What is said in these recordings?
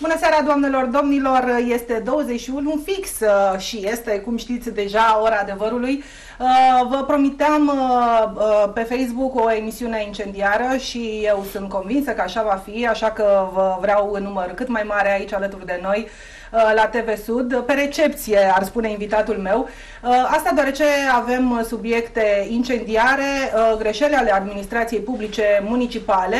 Bună seara, doamnelor, domnilor! Este 21 fix uh, și este, cum știți deja, ora adevărului. Uh, vă promiteam uh, pe Facebook o emisiune incendiară și eu sunt convinsă că așa va fi, așa că vă vreau în număr cât mai mare aici alături de noi la TV Sud, pe recepție, ar spune invitatul meu. Asta deoarece avem subiecte incendiare, greșeli ale administrației publice municipale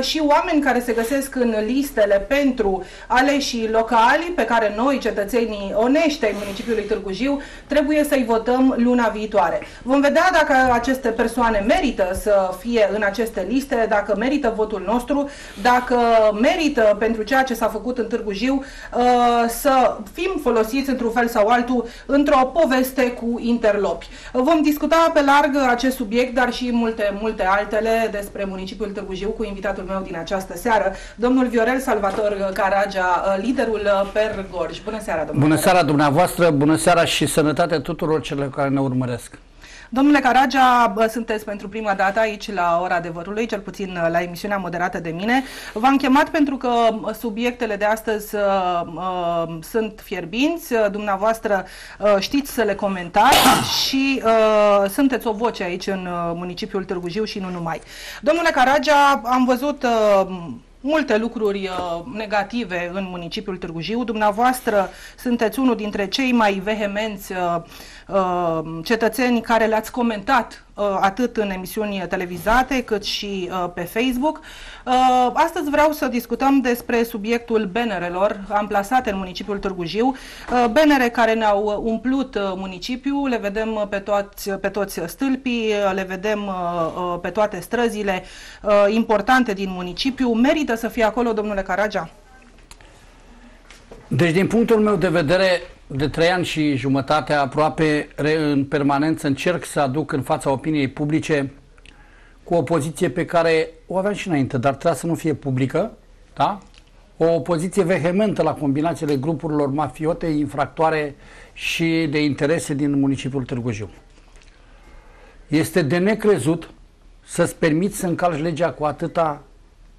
și oameni care se găsesc în listele pentru aleșii locali pe care noi, cetățenii onești ai municipiului Târgu Jiu, trebuie să-i votăm luna viitoare. Vom vedea dacă aceste persoane merită să fie în aceste liste, dacă merită votul nostru, dacă merită pentru ceea ce s-a făcut în Târgu Jiu să fim folosiți într-un fel sau altul într-o poveste cu interlopi. Vom discuta pe larg acest subiect, dar și multe, multe altele despre municipiul Târgu Jiu cu invitatul meu din această seară, domnul Viorel Salvator Caragea, liderul Per Gorj. Bună seara, domnule. Bună seara dumneavoastră, bună seara și sănătate tuturor celor care ne urmăresc. Domnule Caragea, sunteți pentru prima dată aici la ora adevărului, cel puțin la emisiunea moderată de mine. V-am chemat pentru că subiectele de astăzi uh, sunt fierbinți, dumneavoastră uh, știți să le comentați și uh, sunteți o voce aici în municipiul Târgu Jiu și nu numai. Domnule Caragea, am văzut uh, multe lucruri uh, negative în municipiul Târgu Jiu. Dumneavoastră sunteți unul dintre cei mai vehemenți uh, uh, cetățeni care le-ați comentat uh, atât în emisiuni televizate cât și uh, pe Facebook. Uh, astăzi vreau să discutăm despre subiectul benerelor amplasate în municipiul Târgu Jiu. Uh, benere care ne-au umplut uh, municipiul, le vedem pe toți, pe toți stâlpii, uh, le vedem uh, pe toate străzile uh, importante din municipiu. Merită să fie acolo, domnule Caragea? Deci, din punctul meu de vedere, de trei ani și jumătate, aproape în permanență, încerc să aduc în fața opiniei publice cu o poziție pe care o aveam și înainte, dar trebuia să nu fie publică, da? o opoziție vehementă la combinațiile grupurilor mafiote, infractoare și de interese din municipiul Târgu Jiu. Este de necrezut să-ți permiți să încalci legea cu atâta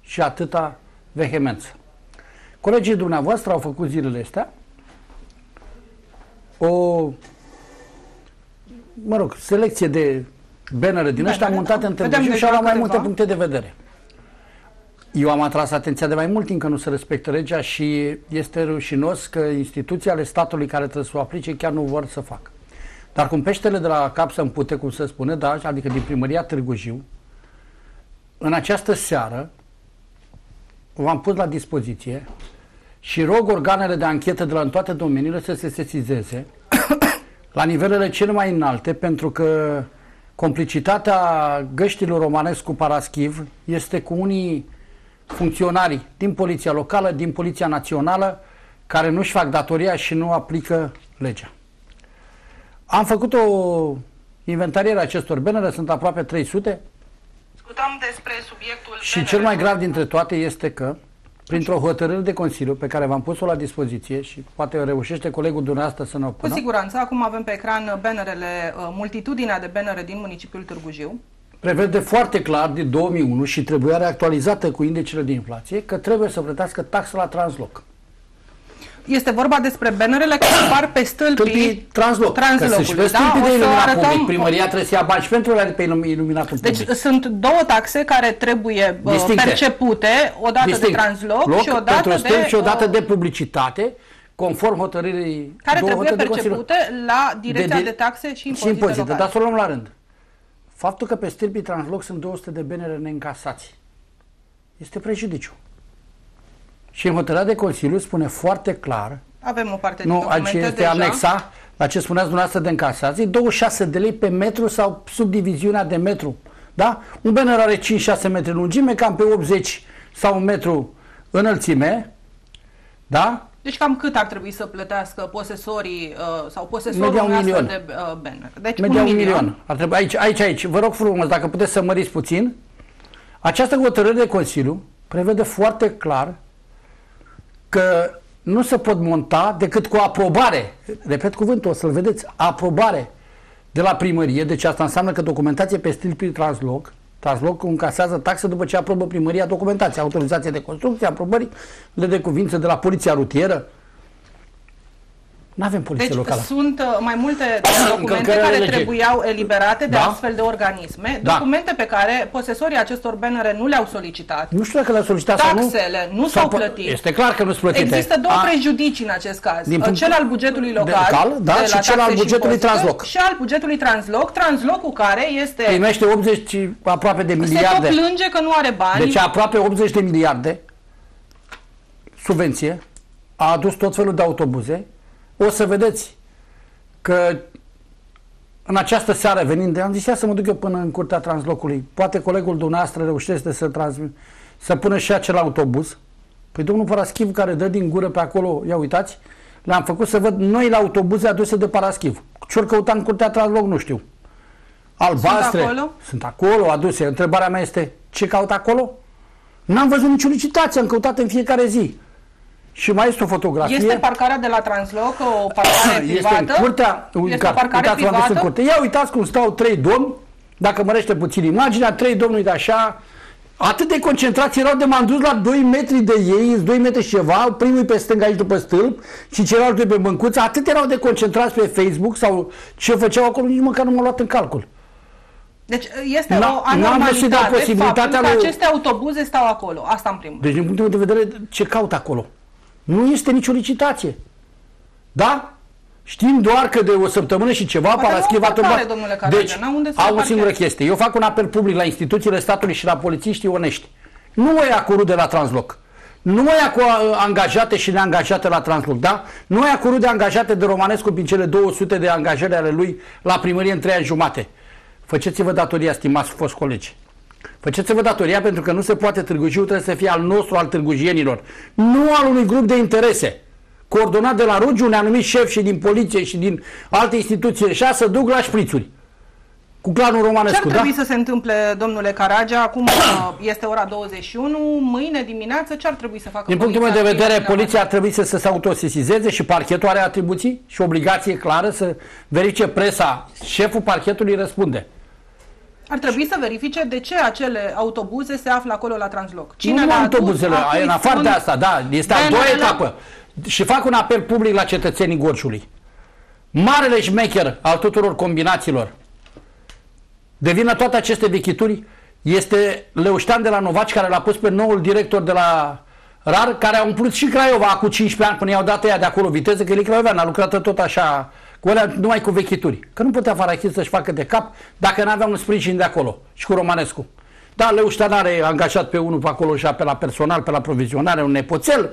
și atâta vehemență. Colegii dumneavoastră au făcut zilele astea o mă rog, selecție de bannere din ăștia montate în televiziune și au mai multe puncte de vedere. Eu am atras atenția de mai mult timp că nu se respectă legea și este rușinos că instituții ale statului care trebuie să o aplice chiar nu vor să facă. Dar cum peștele de la cap să împute, cum se spune, da, adică din primăria Târgu Jiu, în această seară v-am pus la dispoziție și rog organele de anchetă de la în toate domeniile să se sesizeze la nivelele cele mai înalte, pentru că complicitatea găștilor Romanescu Paraschiv este cu unii funcționari din Poliția Locală, din Poliția Națională, care nu-și fac datoria și nu aplică legea. Am făcut o inventariere a acestor benere, sunt aproape 300. Discutăm despre subiectul Și cel mai grav dintre toate este că printr-o hotărâre de Consiliu pe care v-am pus-o la dispoziție și poate reușește colegul dumneavoastră să ne opună. Cu siguranță, acum avem pe ecran bannerele, uh, multitudinea de bannere din municipiul Târgu Jiu. Prevede foarte clar din 2001 și trebuia reactualizată cu indicele de inflație că trebuie să plătească taxa la transloc. Este vorba despre bannerele care apar pe stâlpii, stâlpii transloc. translocului. Că da? de iluminat arătăm... public. Primăria trebuie să ia bani și pentru alea de pe iluminatul deci public. sunt două taxe care trebuie uh, Distincte. percepute, o dată Distinct. de transloc Loc, și o dată de... Stâlp și o dată de publicitate, conform hotărârii care trebuie percepute la Direcția de, de, de Taxe și Impozite, și impozite Dar să luăm la rând. Faptul că pe stâlpii transloc sunt 200 de benere neîncasați este prejudiciu. Și în hotărârea de Consiliu spune foarte clar avem o parte nu, de este deja. anexa la ce spuneați dumneavoastră de încasație, 26 de lei pe metru sau subdiviziunea de metru. Da? Un banner are 5-6 metri lungime, cam pe 80 sau un metru înălțime. Da? Deci cam cât ar trebui să plătească posesorii uh, sau posesorul Media un milion. de uh, banner? Deci Media un, un milion. milion. Ar trebui, aici, aici, aici, vă rog frumos, dacă puteți să măriți puțin, această hotărâre de Consiliu prevede foarte clar că nu se pot monta decât cu aprobare, repet cuvântul, o să-l vedeți, aprobare de la primărie, deci asta înseamnă că documentație pe stil transloc, Translocul încasează taxe după ce aprobă primăria documentația, autorizație de construcție, aprobării de cuvință de la poliția rutieră. Nu avem poliție deci locală. sunt uh, mai multe documente care lege. trebuiau eliberate de da? astfel de organisme, da. documente pe care posesorii acestor bannere nu le-au solicitat. Nu știu dacă le-au solicitat Taxele sau nu. nu s-au plătit. Este clar că nu sunt plătite. Există două A... prejudicii în acest caz. Din punct... Cel al bugetului local, de local da, de și cel al bugetului transloc. Și al bugetului transloc, translocul care este... Primește 80 aproape de miliarde. Se tot plânge că nu are bani. Deci aproape 80 de miliarde subvenție, a adus tot felul de autobuze, o să vedeți că în această seară venind, am zis să mă duc eu până în curtea translocului. Poate colegul dumneavoastră reușește să transmit, să pună și acel autobuz. Păi domnul Paraschiv care dă din gură pe acolo, ia uitați, le-am făcut să văd noi la autobuze aduse de Paraschiv. Ce-ori căuta în curtea translog, nu știu. Albastre. Sunt acolo? Sunt acolo aduse. Întrebarea mea este, ce caut acolo? N-am văzut nicio licitație, am căutat în fiecare zi. Și mai este o fotografie. Este parcarea de la Transloc, o parcare privată? Este în curtea, este o parcare privată? În curte. Ia uitați cum stau trei domni, dacă mărește puțin imaginea, trei domni de așa, atât de concentrați erau de m-am dus la 2 metri de ei, 2 metri și ceva, primul pe stânga aici după stâlp și celălalt pe băncuță, atât erau de concentrați pe Facebook sau ce făceau acolo, nici măcar nu m-au luat în calcul. Deci este o anormalitate faptul că aceste autobuze stau acolo. Asta în primul Deci din punctul meu de vedere, ce caut acolo? Nu este nicio licitație. Da? Știm doar că de o săptămână și ceva Paraschiv a tombat. Deci, au o singură chestie. Eu fac un apel public la instituțiile statului și la polițiștii onești. Nu o ia cu de la Transloc. Nu o ia cu uh, angajate și neangajate la Transloc, da? Nu o ia cu de angajate de Romanescu prin cele 200 de angajări ale lui la primărie în trei ani jumate. Făceți-vă datoria, stimați fost colegi. Faceți-vă datoria pentru că nu se poate Târgu Jiu, trebuie să fie al nostru, al târgujienilor. Nu al unui grup de interese. Coordonat de la Rugiu, un anumit șef și din poliție și din alte instituții și să duc la șprițuri. Cu clanul romanescu, Ce ar trebui da? să se întâmple, domnule Caragea? Acum uh, este ora 21, mâine dimineață ce ar trebui să facă Din punctul meu de vedere, poliția ar trebui să se autosesizeze și parchetul are atribuții și obligație clară să verifice presa. Șeful parchetului răspunde. Ar trebui să verifice de ce acele autobuze se află acolo la Transloc. Cine nu autobuzele, în afară de asta, da, este a doua etapă. Și fac un apel public la cetățenii Gorjului. Marele șmecher al tuturor combinațiilor devină toate aceste vechituri este Leuștean de la Novaci care l-a pus pe noul director de la RAR care a umplut și Craiova acum 15 ani până i-au dat ea de acolo viteză că el e Craiovean, a lucrat tot așa cu alea numai cu vechituri. Că nu putea Farachid să-și facă de cap dacă nu avea un sprijin de acolo și cu Romanescu. Da, Leuștean are angajat pe unul pe acolo și pe la personal, pe la provizionare, un nepoțel.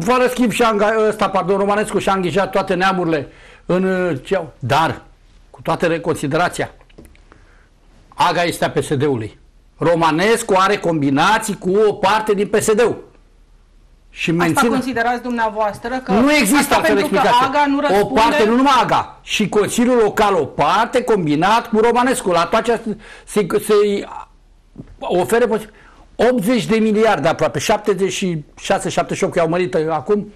Fără schimb și ăsta, pardon, Romanescu și-a angajat toate neamurile în ce Dar, cu toată reconsiderația, Aga este a PSD-ului. Romanescu are combinații cu o parte din PSD-ul. Și menține... Asta considerați dumneavoastră că... Nu există altfel explicație. AGA nu răspunde... O parte, nu numai AGA, și Consiliul Local o parte combinat cu Romanescu. La toate se, se ofere 80 de miliarde aproape, 76, 78, că au mărit acum,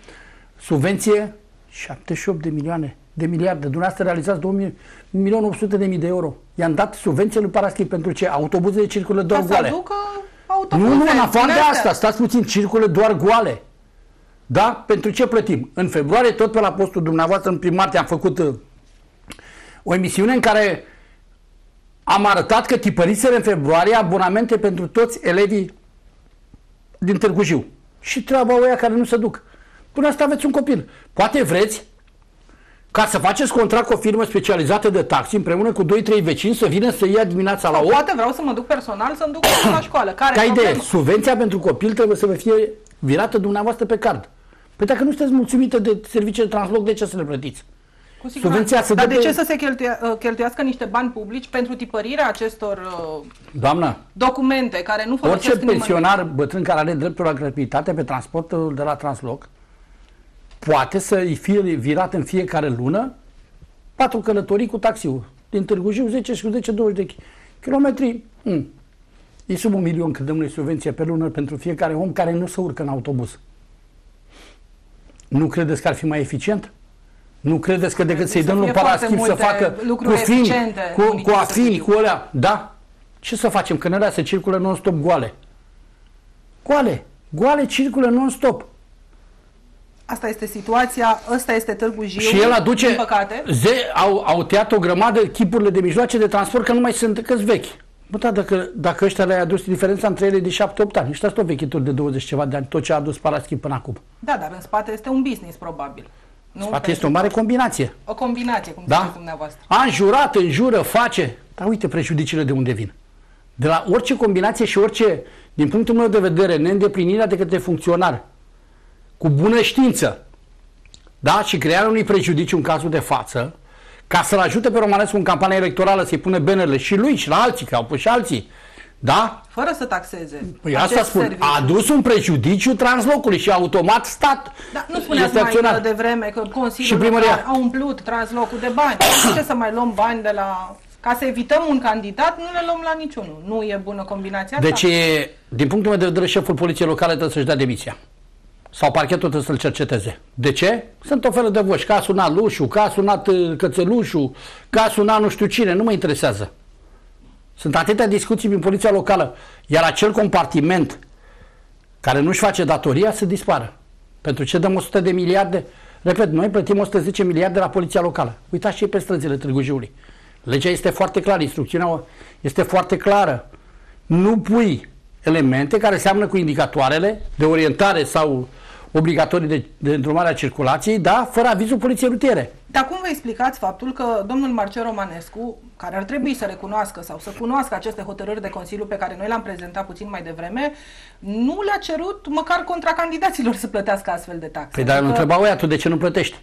subvenție, 78 de milioane de miliarde. Dumneavoastră realizați 2 milioane 800 de mii de euro. I-am dat subvenție lui Paraschiv pentru ce? Autobuzele circulă doar goale. Nu, nu, în afară de asta, stați puțin, circulă doar goale. Da? Pentru ce plătim? În februarie, tot pe la postul dumneavoastră, în prim am făcut uh, o emisiune în care am arătat că tipăriseră în februarie abonamente pentru toți elevii din Târgu Jiu. Și treaba oia care nu se duc. Până asta aveți un copil. Poate vreți ca să faceți contract cu o firmă specializată de taxi împreună cu 2-3 vecini să vină să ia dimineața la 8. Poate vreau să mă duc personal să-mi duc la școală. Care Ca idee, subvenția pentru copil trebuie să vă fie virată dumneavoastră pe card. Păi dacă nu sunteți mulțumită de servicii de transloc, de ce să le plătiți? Cu Subvenția Dar de, de ce să se cheltuie, uh, cheltuiască niște bani publici pentru tipărirea acestor uh, Doamna, documente care nu folosesc Orice pensionar nimeni? bătrân care are dreptul la gratuitate pe transportul de la Transloc poate să îi fie virat în fiecare lună patru călătorii cu taxiul. Din Târgu Jiu 10 și 10-20 de kilometri. Mm. E sub un milion cât dăm noi subvenție pe lună pentru fiecare om care nu se urcă în autobuz. Nu credeți că ar fi mai eficient? Nu credeți că decât să-i dăm lui Paraschiv să facă cu fini, cu, cu afini, cu alea? Da? Ce să facem? Că ne să circulă non-stop goale. Goale. Goale circulă non-stop. Asta este situația, ăsta este Târgu Jiu, Și el aduce, din păcate. Ze, au, au tăiat o grămadă chipurile de mijloace de transport că nu mai sunt decât vechi. Bă, da, dacă, dacă ăștia le-ai adus diferența între ele de 7-8 ani, ăștia sunt tot vechituri de 20 ceva de ani, tot ce a adus Paraschimb până acum. Da, dar în spate este un business, probabil. Nu? Spate este o mare combinație. O combinație, cum da? ziceți dumneavoastră. A înjurat, înjură, face. Dar uite prejudiciile de unde vin. De la orice combinație și orice, din punctul meu de vedere, neîndeplinirea de către funcționar, cu bună știință, da? și crearea unui prejudiciu în cazul de față, ca să-l ajute pe Romanescu în campania electorală să-i pune benerele și lui și la alții, că au pus și alții, da? Fără să taxeze. Păi asta spun. Serviciu. A adus un prejudiciu translocului și automat stat. Da, nu spuneați mai acționat. de vreme că Consiliul și primăria. a umplut translocul de bani. ce să mai luăm bani de la... Ca să evităm un candidat, nu le luăm la niciunul. Nu e bună combinația asta? Deci, din punctul meu de vedere, șeful poliției locale trebuie să-și dea demisia. Sau parchetul trebuie să-l cerceteze. De ce? Sunt o felul de voci. Că a sunat Lușu, că a sunat uh, Cățelușu, că a sunat nu știu cine. Nu mă interesează. Sunt atâtea discuții prin poliția locală. Iar acel compartiment care nu-și face datoria să dispară. Pentru ce dăm 100 de miliarde? Repet, noi plătim 110 miliarde la poliția locală. Uitați și pe străzile Târgu Jiului. Legea este foarte clară, instrucțiunea este foarte clară. Nu pui elemente care seamănă cu indicatoarele de orientare sau obligatorii de, de îndrumare a circulației, da, fără avizul poliției rutiere. Dar cum vă explicați faptul că domnul Marcel Romanescu, care ar trebui să recunoască sau să cunoască aceste hotărâri de Consiliu pe care noi le-am prezentat puțin mai devreme, nu le-a cerut măcar contra candidaților să plătească astfel de taxe? Păi dar adică... nu întreba oia, tu de ce nu plătești?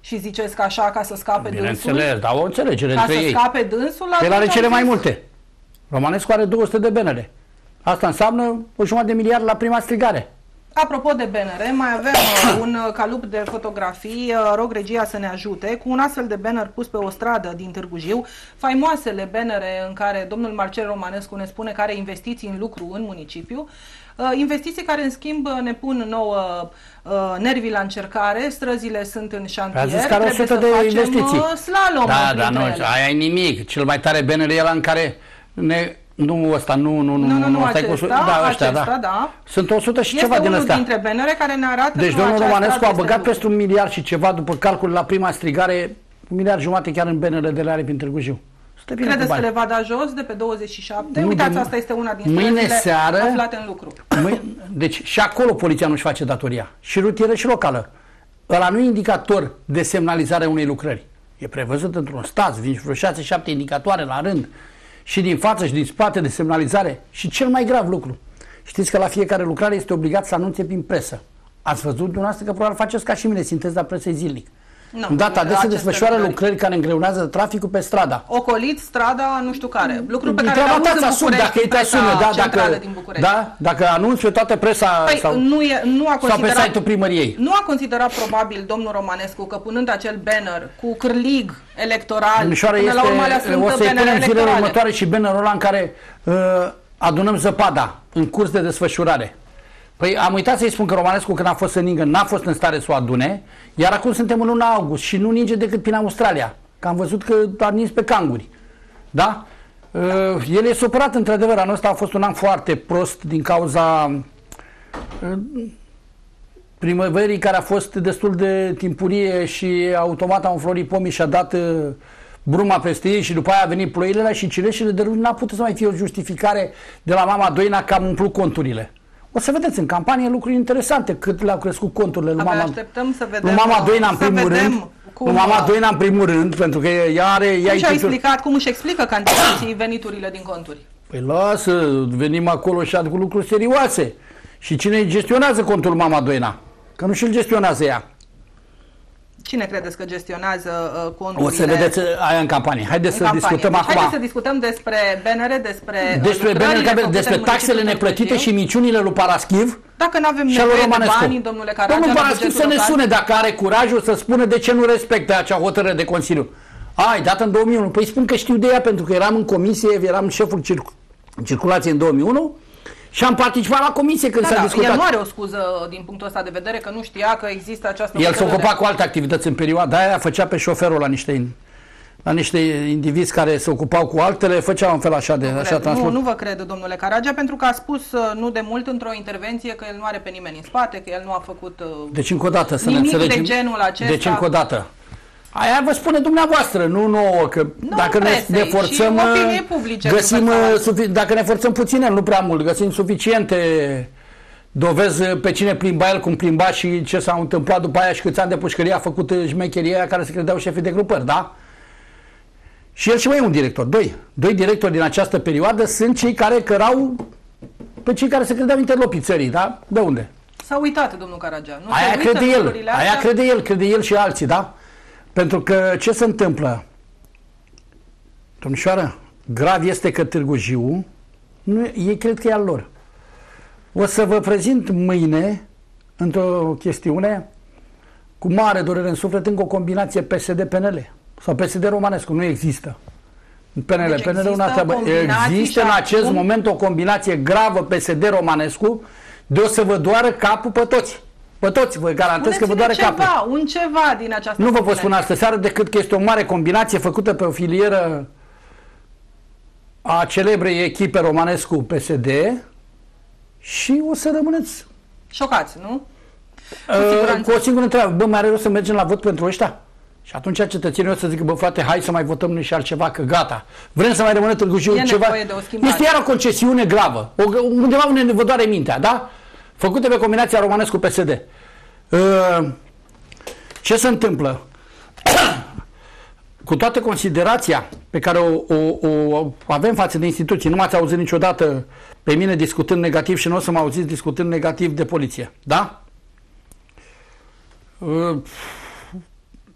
Și ziceți că așa ca să scape Bineînțeles, dânsul? dar o înțelegere ca între să ei. scape dânsul? El are cele mai multe. Romanescu are 200 de benele. Asta înseamnă o jumătate de miliard la prima strigare. Apropo de banner, mai avem uh, un uh, calup de fotografii, uh, rog regia să ne ajute, cu un astfel de banner pus pe o stradă din Târgu Jiu, faimoasele bannere în care domnul Marcel Romanescu ne spune că are investiții în lucru în municipiu, investiții care în schimb ne pun nouă nervii la încercare, străzile sunt în șantier, zis că are 100 de investiții. slalom Da, da, nu, aia e nimic. Cel mai tare banner e ăla în care ne nu ăsta, nu, nu, nu, nu, nu, nu acesta, cu, da, ăștia, acesta, da. da. Sunt 100 și este ceva din astea. dintre benere care ne arată Deci domnul Romanescu a băgat peste un miliard și ceva după calcul la prima strigare, un miliard jumate chiar în benele de la are prin Târgu Jiu. Credeți că le va da jos de pe 27? Nu, Uitați, asta este una din mâine seară, aflate în lucru. Mâine, deci și acolo poliția nu-și face datoria. Și rutieră și locală. Ăla nu e indicator de semnalizare a unei lucrări. E prevăzut într-un stat, vin vreo 6-7 indicatoare la rând și din față și din spate de semnalizare. Și cel mai grav lucru, știți că la fiecare lucrare este obligat să anunțe prin presă. Ați văzut dumneavoastră că probabil faceți ca și mine, sinteza presei zilnic. Nu, în data adesea desfășoară lucrări. lucrări care îngreunează traficul pe strada. Ocolit strada, nu știu care. Lucruri pe care le auzi în asum, dacă te asume, da, dacă, din Da, dacă anunți pe toată presa păi, sau, nu e, nu a sau pe site-ul primăriei. Nu a considerat probabil domnul Romanescu că punând acel banner cu cârlig electoral, Domnișoară, până este, la urmă le o să-i punem zilele următoare și bannerul ăla în care uh, adunăm zăpada în curs de desfășurare. Păi am uitat să-i spun că Romanescu când a fost să ningă n-a fost în stare să o adune, iar acum suntem în luna august și nu ninge decât prin Australia, că am văzut că a nins pe canguri. Da? Uh, el e supărat, într-adevăr, anul ăsta a fost un an foarte prost din cauza uh, primăverii care a fost destul de timpurie și automat au înflorit pomii și a dat uh, bruma peste ei și după aia a venit ploile și cireșele de rând n-a putut să mai fie o justificare de la mama Doina că am umplut conturile. O să vedeți în campanie lucruri interesante, cât le-au crescut conturile lui mama. așteptăm să vedem. Lui mama Doina în primul rând. Cum, lui mama Doina în primul rând, pentru că ea are... Ea cum și-a explicat, cum își explică candidații veniturile din conturi? Păi lasă, venim acolo și cu lucruri serioase. Și cine gestionează contul mama Doina? Că nu și-l gestionează ea. Cine credeți că gestionează uh, conturile? O să vedeți uh, aia în campanie. Haideți să campanie. discutăm deci, acum. Haideți să discutăm despre BNR, despre uh, despre, BNR, despre taxele neplătite și minciunile lui Paraschiv. Dacă nu avem nevoie de bani, domnule Caragian, Domnul Paraschiv să ne sune dacă are curajul să spună de ce nu respectă acea hotărâre de Consiliu. Ai, dată în 2001. Păi spun că știu de ea pentru că eram în comisie, eram șeful circ- circulației în 2001 și am participat la comisie când da, s-a da, discutat. El nu are o scuză din punctul ăsta de vedere că nu știa că există această El s-a ocupat cu alte activități în perioada aia, făcea pe șoferul la niște la niște indivizi care se ocupau cu altele, făceau un fel așa de nu așa transport. Nu, nu vă cred, domnule Caragea, pentru că a spus uh, nu de mult într-o intervenție că el nu are pe nimeni în spate, că el nu a făcut uh, Deci încă o dată să nimic ne înțelegem. de genul acesta. Deci încă o dată. Aia vă spune dumneavoastră, nu nouă, că Nu dacă ne, presei ne forțăm, și opinie publice, găsim, dumneavoastră. sufi, dacă ne forțăm puțin, nu prea mult, găsim suficiente dovezi pe cine plimba el, cum plimba și ce s-a întâmplat după aia și câți ani de pușcărie a făcut șmecheria aia care se credeau șefii de grupări, da? Și el și mai e un director, doi. Doi directori din această perioadă sunt cei care cărau pe cei care se credeau interlopii țării, da? De unde? S-a uitat, domnul Caragea. Nu Aia se uită crede el, lucrurile aia astea? crede el, crede el și alții, da? Pentru că ce se întâmplă? Domnișoară, grav este că Târgu Jiu, nu, ei cred că e al lor. O să vă prezint mâine, într-o chestiune, cu mare durere în suflet, încă o combinație PSD-PNL. Sau PSD-Romanescu, nu există. PNL, Deci PNL există una treabă. combinații Există și în acest acum- moment o combinație gravă PSD-Romanescu de o să vă doară capul pe toți. Pe toți, vă garantez că vă doare Spuneți-ne capul. ceva, un ceva din această Nu vă pot combinație. spune astă seară decât că este o mare combinație făcută pe o filieră a celebrei echipe Romanescu PSD și o să rămâneți Șocați, nu? uh, siguranță. cu o singură întrebare. Bă, mai are rost să mergem la vot pentru ăștia? Și atunci cetățenii o să zică, bă frate, hai să mai votăm noi și altceva, că gata. Vrem să mai rămână Târgu Jiu E ceva. nevoie de o schimbare. Este iar o concesiune gravă. O, undeva unde vă doare mintea, da? Făcută pe combinația Romanescu-PSD. Uh, ce se întâmplă? Cu toată considerația pe care o, o, o avem față de instituții, nu m-ați auzit niciodată pe mine discutând negativ și nu o să mă auziți discutând negativ de poliție. Da? Uh,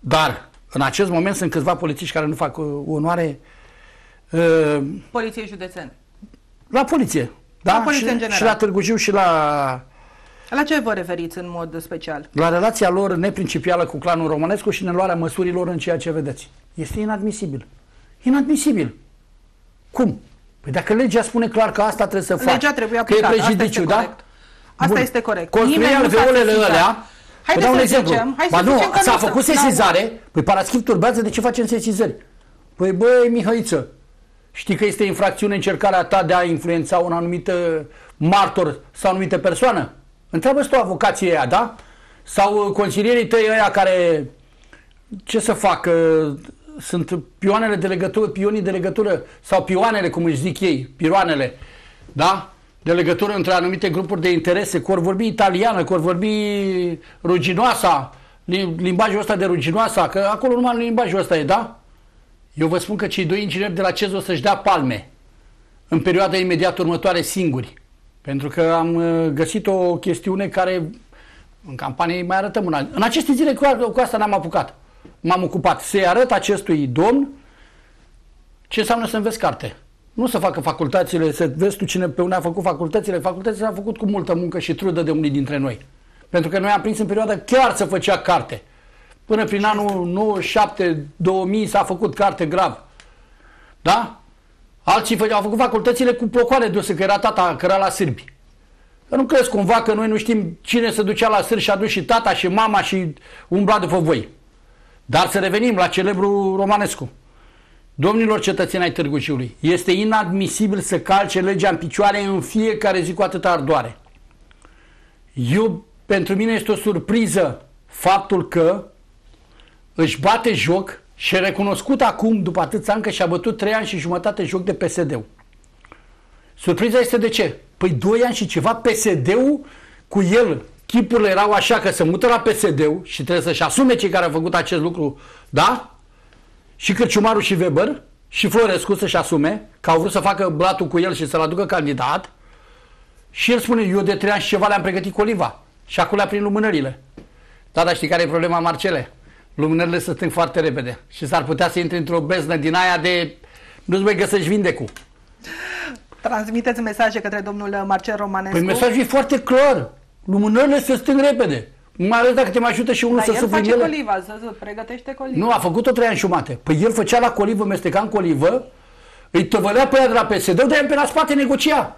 Dar, în acest moment sunt câțiva polițiști care nu fac uh, onoare uh, Poliției județene. la poliție. Da? La poliție și, în general. și la Târgu Jiu și la, La ce vă referiți în mod special? la relația lor neprincipială cu clanul românescu și neluarea măsurilor în ceea ce vedeți. Este inadmisibil. Inadmisibil. Cum? Păi dacă legea spune clar că asta trebuie să faci, Legea trebuie că e aplicată, asta prejudiciu, este da? corect. Asta Bun. este corect. Construirea Nimeni nu s-a alveolele sesizat. alea, Haideți vă dau un să exemplu. zicem, hai ba să nu, zicem că s-a nu făcut sunt- sesizare, păi Paraschif turbează, de ce facem sesizări? Păi băi, Mihăiță, știi că este infracțiune încercarea ta de a influența un anumit uh, martor sau anumită persoană? Întreabă-ți tu avocații aia, da? Sau uh, consilierii tăi ăia care, ce să facă, sunt pioanele de legătură, pionii de legătură, sau pioanele, cum își zic ei, piroanele, da? De legătură între anumite grupuri de interese, că ori vorbi italiană, că ori vorbi ruginoasa, lim- limbajul ăsta de ruginoasa, că acolo numai limbajul ăsta e, da? Eu vă spun că cei doi ingineri de la CEZ o să-și dea palme în perioada imediat următoare singuri. Pentru că am uh, găsit o chestiune care în campanie îi mai arătăm una. În aceste zile cu, cu asta n-am apucat. M-am ocupat să-i arăt acestui domn ce înseamnă să înveți carte. Nu să facă facultățile, să vezi tu cine pe unde a făcut facultățile. Facultățile au făcut cu multă muncă și trudă de unii dintre noi. Pentru că noi am prins în perioada chiar să făcea carte. Până prin anul 97-2000 s-a făcut carte grav. Da? Alții fă- au făcut facultățile cu plocoare duse, că era tata, că era la sârbi. Eu nu crezi cumva că noi nu știm cine se ducea la sârbi și a dus și tata și mama și umbla după voi. Dar să revenim la celebru Romanescu. Domnilor cetățeni ai Târgu Jiului, este inadmisibil să calce legea în picioare în fiecare zi cu atâta ardoare. Eu, pentru mine este o surpriză faptul că își bate joc și e recunoscut acum, după atâția ani, că și-a bătut trei ani și jumătate joc de PSD-ul. Surpriza este de ce? Păi doi ani și ceva PSD-ul cu el, chipurile erau așa că se mută la PSD-ul și trebuie să-și asume cei care au făcut acest lucru, da? Și Cârciumaru și Weber și Florescu să-și asume că au vrut să facă blatul cu el și să-l aducă candidat și el spune, eu de trei ani și ceva le-am pregătit cu oliva și acum le-a prin lumânările. Da, dar știi care e problema, Marcele? Lumânările se stâng foarte repede și s-ar putea să intri într-o beznă din aia de nu-ți mai găsești vindecul. Transmiteți mesaje către domnul Marcel Romanescu. Păi mesajul e foarte clar. Lumânările se stâng repede. Mai ales dacă te mai ajută și unul Dar să el sufli în face ele. coliva, să se pregătește coliva. Nu, a făcut-o trei ani și jumate. Păi el făcea la colivă, mesteca în colivă, îi tăvălea pe ea de la PSD, de pe la spate negocia.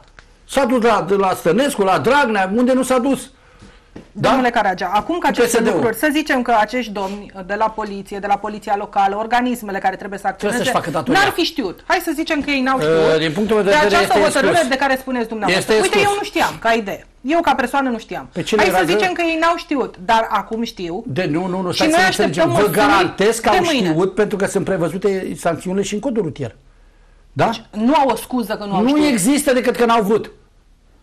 S-a dus la, de la Stănescu, la Dragnea, unde nu s-a dus. Da? Domnule Caragea, acum că aceste lucruri, să zicem că acești domni de la poliție, de la poliția locală, organismele care trebuie să acționeze, n-ar fi știut. Hai să zicem că ei n-au uh, știut. Uh, din punctul de, vedere de această hotărâre exclus. de care spuneți dumneavoastră. Este Uite, eu nu știam, ca idee. Eu ca persoană nu știam. Pe Hai să zicem că ei n-au știut, dar acum știu. De nu, nu, nu, și noi așteptăm Vă garantez că au știut pentru că sunt prevăzute sancțiunile și în codul rutier. Da? Deci nu au o scuză că nu au Nu știut. există decât că n-au vrut.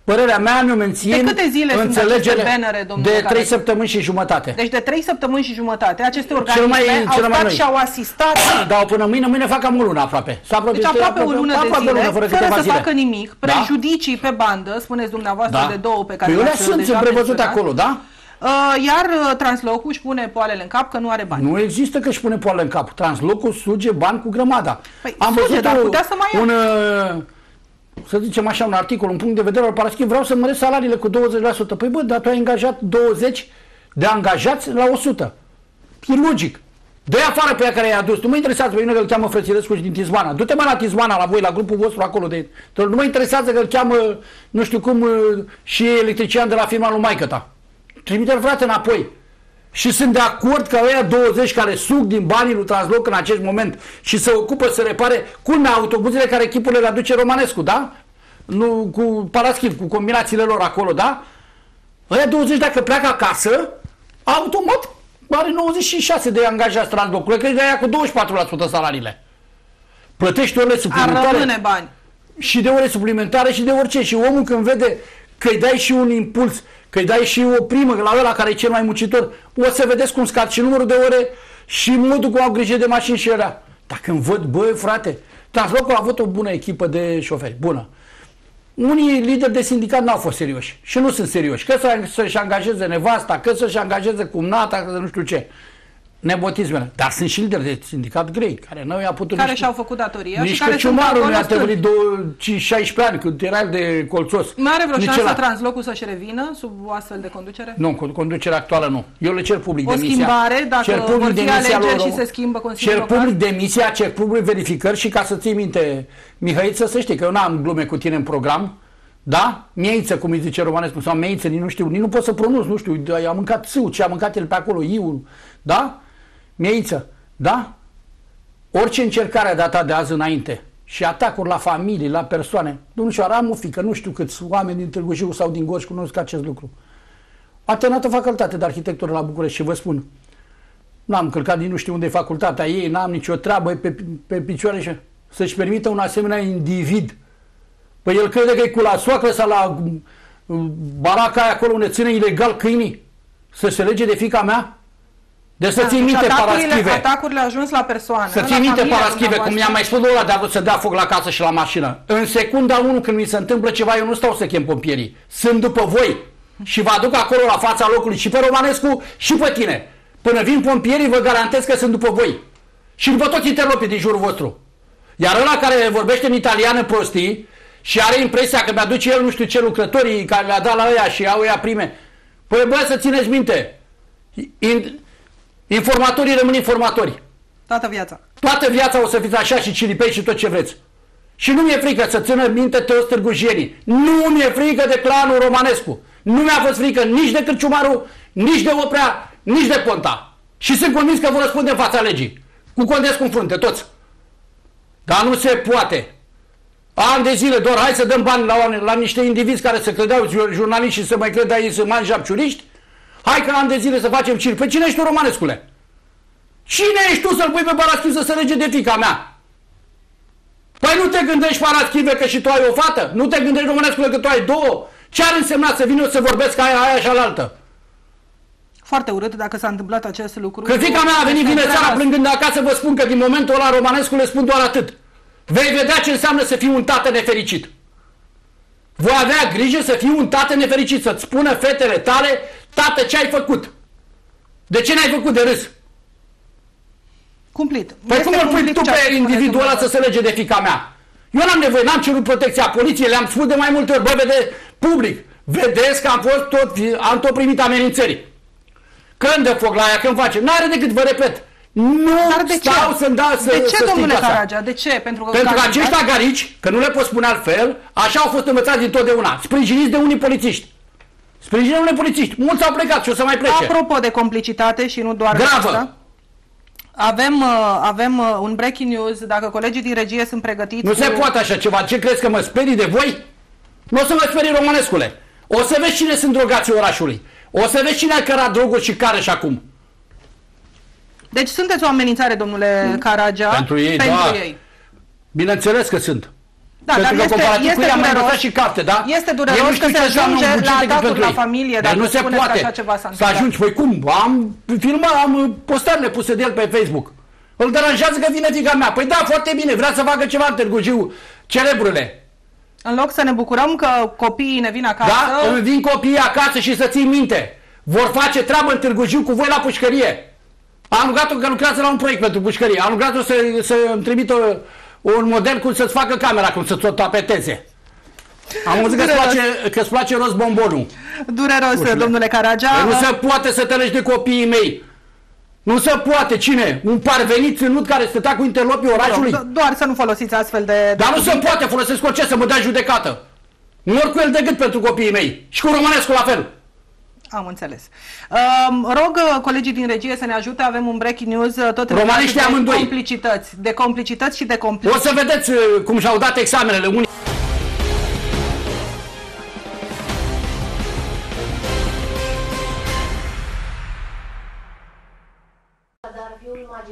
Părerea mea mi-o mențin de câte zile înțelegere bannere, de 3 săptămâni și jumătate. Deci de 3 săptămâni și jumătate aceste organisme mai, au stat mai și au asistat. Da, până mâine, mâine fac cam o lună aproape. S-a deci aproape o lună de zile, lună, fără, fără să zile. facă nimic. Da? Prejudicii da? pe bandă, spuneți dumneavoastră da. de două pe care păi le-ați sunt, sunt prevăzute acolo, da? Uh, iar uh, Translocul își pune poalele în cap că nu are bani. Nu există că își pune poalele în cap. Translocul suge bani cu grămada. Păi, Am suge, văzut dar putea să mai un, uh, să zicem așa, un articol, un punct de vedere al Paraschiv, vreau să măresc salariile cu 20%. Păi bă, dar tu ai angajat 20 de angajați la 100. E logic. dă afară pe ea care i-a adus. Nu mă interesează pe mine că îl cheamă Frățirescu și din Tizmana. Du-te mai la Tizmana, la voi, la grupul vostru acolo. De... Nu mă interesează că îl cheamă, nu știu cum, și electrician de la firma lui maică ta. Trimite-l frate înapoi. Și sunt de acord că ăia 20 care suc din banii lui Transloc în acest moment și se ocupă să repare culmea autobuzele care echipurile le aduce Romanescu, da? Nu, cu Paraschiv, cu combinațiile lor acolo, da? Ăia 20 dacă pleacă acasă, automat are 96 de angajați Translocului, că aia cu 24% salariile. Plătești ore suplimentare. Ar bani. Și de ore suplimentare și de orice. Și omul când vede că îi dai și un impuls că îi dai și o primă la ăla care e cel mai muncitor, o să vedeți cum scad și numărul de ore și modul cum au grijă de mașini și alea. Dar când văd, băi, frate, Translocul a avut o bună echipă de șoferi, bună. Unii lideri de sindicat n-au fost serioși și nu sunt serioși. Că să-și angajeze nevasta, că să-și angajeze cumnata, că să nu știu ce nepotismele. Dar sunt și lideri de sindicat grei, care nu i-a putut Care și-au făcut datoria nici și care sunt nu i-a trebuit 16 ani, când era de colțos. Mai are vreo nici șansă translocul să-și revină sub o astfel de conducere? Nu, cu conducerea actuală nu. Eu le cer public o demisia. O schimbare, dacă cer public vor fi alegeri și se schimbă Consiliul Cer local? public demisia, cer public verificări și ca să ții minte, Mihăiță, să știi că eu n-am glume cu tine în program, da? Mieiță, cum îi zice Romanescu, sau Mieiță, nici nu știu, nici nu pot să pronunț, nu știu, am mâncat sâu, ce a mâncat el pe acolo, iul, da? Mieiță, da? Orice încercare data de azi înainte și atacuri la familii, la persoane. Domnul Șoara, am o fică, nu știu câți oameni din Târgu Jiu sau din Gorj cunosc acest lucru. A terminat o facultate de arhitectură la București și vă spun, n-am călcat din nu știu unde e facultatea ei, n-am nicio treabă pe, pe picioare și să-și permită un asemenea individ. Păi el crede că e cu la soacră sau la mm, baraca aia acolo unde ține ilegal câinii să se lege de fica mea? Deci să ții minte paraschive. Atacurile au ajuns la persoană. Să ții minte paraschive, cum mi-a mai spus ăla de a să dea foc la casă și la mașină. În secunda 1 când mi se întâmplă ceva, eu nu stau să chem pompierii. Sunt după voi. Și vă aduc acolo la fața locului și pe Romanescu și pe tine. Până vin pompierii, vă garantez că sunt după voi. Și după toți interlopii din jurul vostru. Iar ăla care vorbește în italiană prostii și are impresia că mi-aduce el nu știu ce lucrătorii care le-a dat la ăia și au ăia prime. Păi bă, să țineți minte. Informatorii rămân informatori. Toată viața. Toată viața o să fiți așa și cilipei și tot ce vreți. Și nu mi-e frică să țină minte toți târgujienii. Nu mi-e frică de clanul romanescu. Nu mi-a fost frică nici de Cârciumaru, nici de Oprea, nici de Ponta. Și sunt convins că vor răspunde în fața legii. Cu Condescu în frunte, toți. Dar nu se poate. Ani de zile doar hai să dăm bani la, la niște indivizi care se credeau jurnaliști și să mai credeau ei să mai japciuriști Hai că am de zile să facem circ. Păi cine ești tu, Romanescule? Cine ești tu să-l pui pe Paraschiv să se lege de fica mea? Păi nu te gândești, Paraschive, că și tu ai o fată? Nu te gândești, Romanescule, că tu ai două? Ce ar însemna să vin eu să vorbesc aia, aia și alaltă? Foarte urât dacă s-a întâmplat acest lucru. Că fica mea a venit vine seara plângând acasă, vă spun că din momentul ăla Romanescu le spun doar atât. Vei vedea ce înseamnă să fii un tată nefericit. Voi avea grijă să fii un tată nefericit, să-ți spună fetele tale Tată, ce ai făcut? De ce n-ai făcut de râs? Cumplit. Păi cum îl pui tu pe individul ăla să se lege de fica mea? Eu n-am nevoie, n-am cerut protecția poliției, le-am spus de mai multe ori, bă, vede, public, vedeți că am fost tot, am tot primit amenințări. Când de foc la aia, când face, n-are decât, vă repet, nu Dar de stau să-mi dau să De ce, să domnule Caragea? De ce? Pentru că, Pentru că acești agarici, că nu le pot spune altfel, așa au fost învățați dintotdeauna, sprijiniți de unii polițiști. Sprijină unei polițiști. Mulți au plecat și o să mai plece. Apropo de complicitate și nu doar Gravă. Asta, avem, uh, avem uh, un breaking news, dacă colegii din regie sunt pregătiți... Nu cu... se poate așa ceva. Ce crezi că mă sperii de voi? Nu o să mă sperii, Romanescule. O să vezi cine sunt drogații orașului. O să vezi cine a cărat droguri și care și acum. Deci sunteți o amenințare, domnule Caragea, Pentru ei, pentru da. ei. Bineînțeles că sunt. Da, Pentru dar că este, comparativ este cu ea am mai dureros, învățat și carte, da? Este Ei dureros nu că știu se ce înseamnă ajunge un buget la decât atacuri pentru la ei. familie, Dar dacă nu se spuneți că poate așa ceva s-a să întâmplat. ajungi. Păi cum? Am filmat, am uh, postările puse de el pe Facebook. Îl deranjează că vine fica mea. Păi da, foarte bine, vrea să facă ceva în Târgu Jiu, cerebrele. În loc să ne bucurăm că copiii ne vin acasă, Da? Îmi vin copiii acasă și să ții minte. Vor face treabă în Târgu Jiu cu voi la pușcărie. Am rugat-o că lucrează la un proiect pentru pușcărie. Am rugat-o să, să îmi trimită un model cum să-ți facă camera, cum să-ți o tapeteze. Am văzut că îți Dureros. place, că îți place rost bombonul. dureros, Ușile. domnule Caragea. Păi nu se poate să te legi de copiii mei. Nu se poate. Cine? Un parvenit ținut care stătea cu interlopii orașului? Do- Doar să nu folosiți astfel de... de Dar nu se cuvinte. poate. Folosesc orice să mă dea judecată. Mor cu el de gât pentru copiii mei. Și cu Romanescu la fel. Am înțeles. Um, rog uh, colegii din regie să ne ajute, avem un breaking news uh, tot legat Romaniștii de amândoi. complicități. De complicități și de complicități. O să vedeți uh, cum și-au dat examenele unii.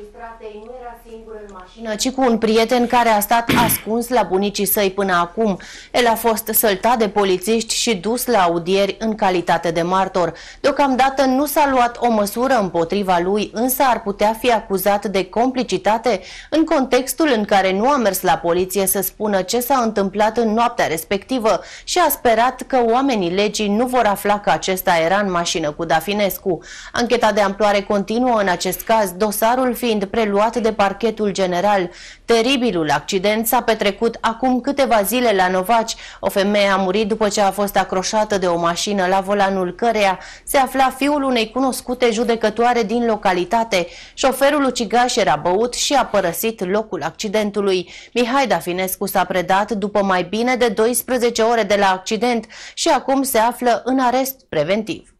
Fiul magistratei nu era singur în mașină, ci cu un prieten care a stat ascuns la bunicii săi până acum. El a fost săltat de polițiști și dus la audieri în calitate de martor. Deocamdată nu s-a luat o măsură împotriva lui, însă ar putea fi acuzat de complicitate în contextul în care nu a mers la poliție să spună ce s-a întâmplat în noaptea respectivă și a sperat că oamenii legii nu vor afla că acesta era în mașină cu Dafinescu. Ancheta de amploare continuă în acest caz, dosarul fiind preluat de parchetul general. Teribilul accident s-a petrecut acum câteva zile la Novaci. O femeie a murit după ce a fost acroșată de o mașină la volanul căreia se afla fiul unei cunoscute judecătoare din localitate. Șoferul ucigaș era băut și a părăsit locul accidentului. Mihai Dafinescu s-a predat după mai bine de 12 ore de la accident și acum se află în arest preventiv.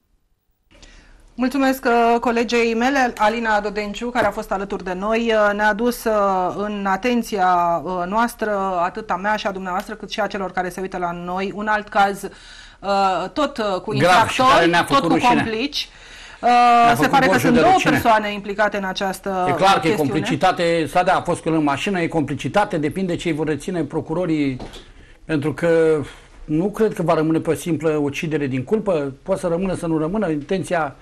Mulțumesc uh, colegei mele, Alina Dodenciu, care a fost alături de noi. Uh, Ne-a dus uh, în atenția uh, noastră, atât a mea și a dumneavoastră, cât și a celor care se uită la noi, un alt caz uh, tot uh, cu Grav și care infractori, ne-a făcut tot cu rușine. complici. Uh, Se făcut pare că borjul sunt de două rușine. persoane implicate în această E clar că e chestiune. complicitate, s-a da, a fost cu el în mașină, e complicitate, depinde ce îi vor reține procurorii, pentru că nu cred că va rămâne pe o simplă ucidere din culpă, poate să rămână, să nu rămână, intenția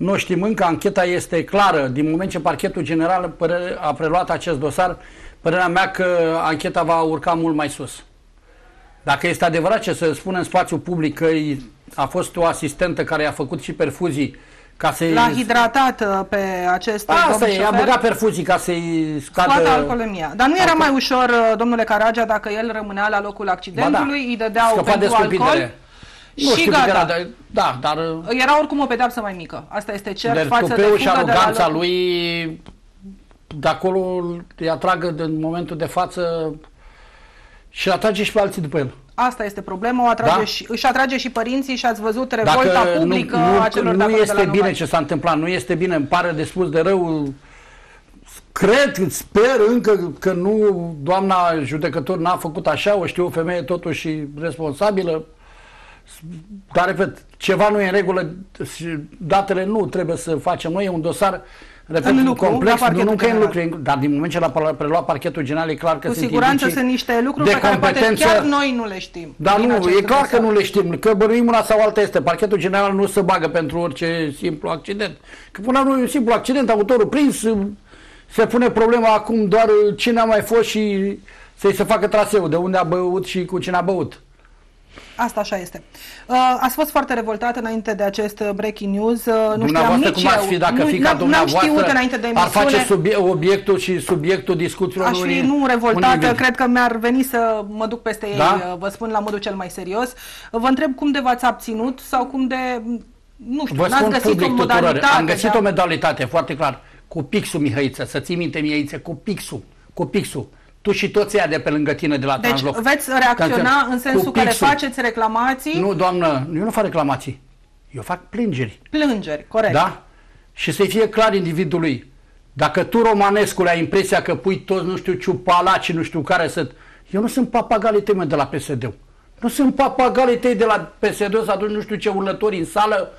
nu știm încă, ancheta este clară, din moment ce parchetul general părere- a preluat acest dosar, părerea mea că ancheta va urca mult mai sus. Dacă este adevărat ce să spune în spațiu public că i- a fost o asistentă care i-a făcut și perfuzii ca să-i... L-a hidratat uh, pe acest Asta domn e, i-a șofer. băgat perfuzii ca să-i scadă... Scoată alcoolemia. Dar nu era Alcool. mai ușor, uh, domnule Caragea, dacă el rămânea la locul accidentului, îi dădeau da. Scăpa de pentru alcool scupidere. Nu și știu gata. cât era, dar, da, dar Era oricum o pedeapsă mai mică. Asta este cert dar față de tupeu și fugă de la aroganța locul- lui de acolo îi atragă de- în momentul de față și atrage și pe alții după el. Asta este problema, o atrage Da? și, își atrage și părinții și ați văzut revolta publică nu, a celor nu, de nu acolo de este la bine Novaci. ce s-a întâmplat, nu este bine, îmi pare de spus de rău. Cred, sper încă că nu, doamna judecător n-a făcut așa, o știu o femeie totuși responsabilă, dar repet, ceva nu e în regulă, și datele nu trebuie să facem noi, e un dosar repet, În lucru, complex, la nu, nu parchetul că e în general. lucru, dar din moment ce l-a preluat parchetul general, e clar că Cu sunt siguranță indicii sunt niște lucruri de pe care poate competență. chiar noi nu le știm. Dar din nu, acest e clar că dosar. nu le știm, că bănuim una sau alta este. Parchetul general nu se bagă pentru orice simplu accident. Că până la urmă e un simplu accident, autorul prins, se pune problema acum doar cine a mai fost și să-i se facă traseu, de unde a băut și cu cine a băut. Asta așa este. Uh, ați fost foarte revoltat înainte de acest uh, breaking news. Uh, nu știam Dumneavoastră nici cum ați eu. fi dacă nu, fica n-am- N-am dumneavoastră știut înainte de ar emisiune. face subie- obiectul și subiectul discuțiilor Aș fi unui- nu unui revoltată, invid. cred că mi-ar veni să mă duc peste ei, Da? uh, vă spun la modul cel mai serios. Vă întreb cum de v-ați abținut sau cum de, nu știu, Vă n-ați spun găsit public o tuturor, modalitate. am găsit da? o modalitate foarte clar, cu pixul Mihăiță, să ții minte Mihăiță, cu pixul, cu pixul. Tu și toți ea de pe lângă tine de la Deci Transloc. veți reacționa Cancer. în sensul Cu că le pixul. faceți reclamații Nu, doamnă, eu nu fac reclamații. Eu fac plângeri. Plângeri, corect. Da? Și să fie clar individului. Dacă tu, Romanescu, ai impresia că pui toți, nu știu, ciupalaci, nu știu care sunt... Eu nu sunt papagalii tăi de la PSD-ul. Nu sunt papagalii tăi de la PSD să aduci nu știu ce urlători în sală.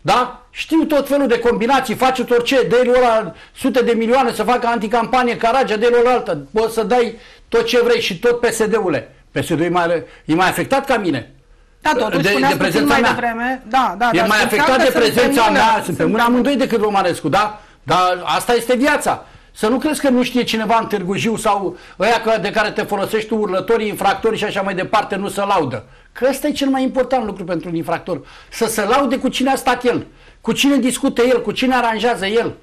Da? Știu tot felul de combinații, faceți orice, dă ăla sute de milioane să facă anticampanie, Caragea, dă o altă. Poți să dai tot ce vrei și tot PSD-ule. PSD-ul e mai, e mai afectat ca mine. Da, totuși, de, de prezența mai mea. devreme. Da, da, e mai afectat de prezența mea. Sunt pe mâna amândoi decât Romanescu, da? Dar asta este viața. Să nu crezi că nu știe cineva în Târgu Jiu sau ăia de care te folosești tu, urlătorii, infractorii și așa mai departe, nu se laudă. Că ăsta e cel mai important lucru pentru un infractor. Să se laude cu cine a stat el, cu cine discute el, cu cine aranjează el.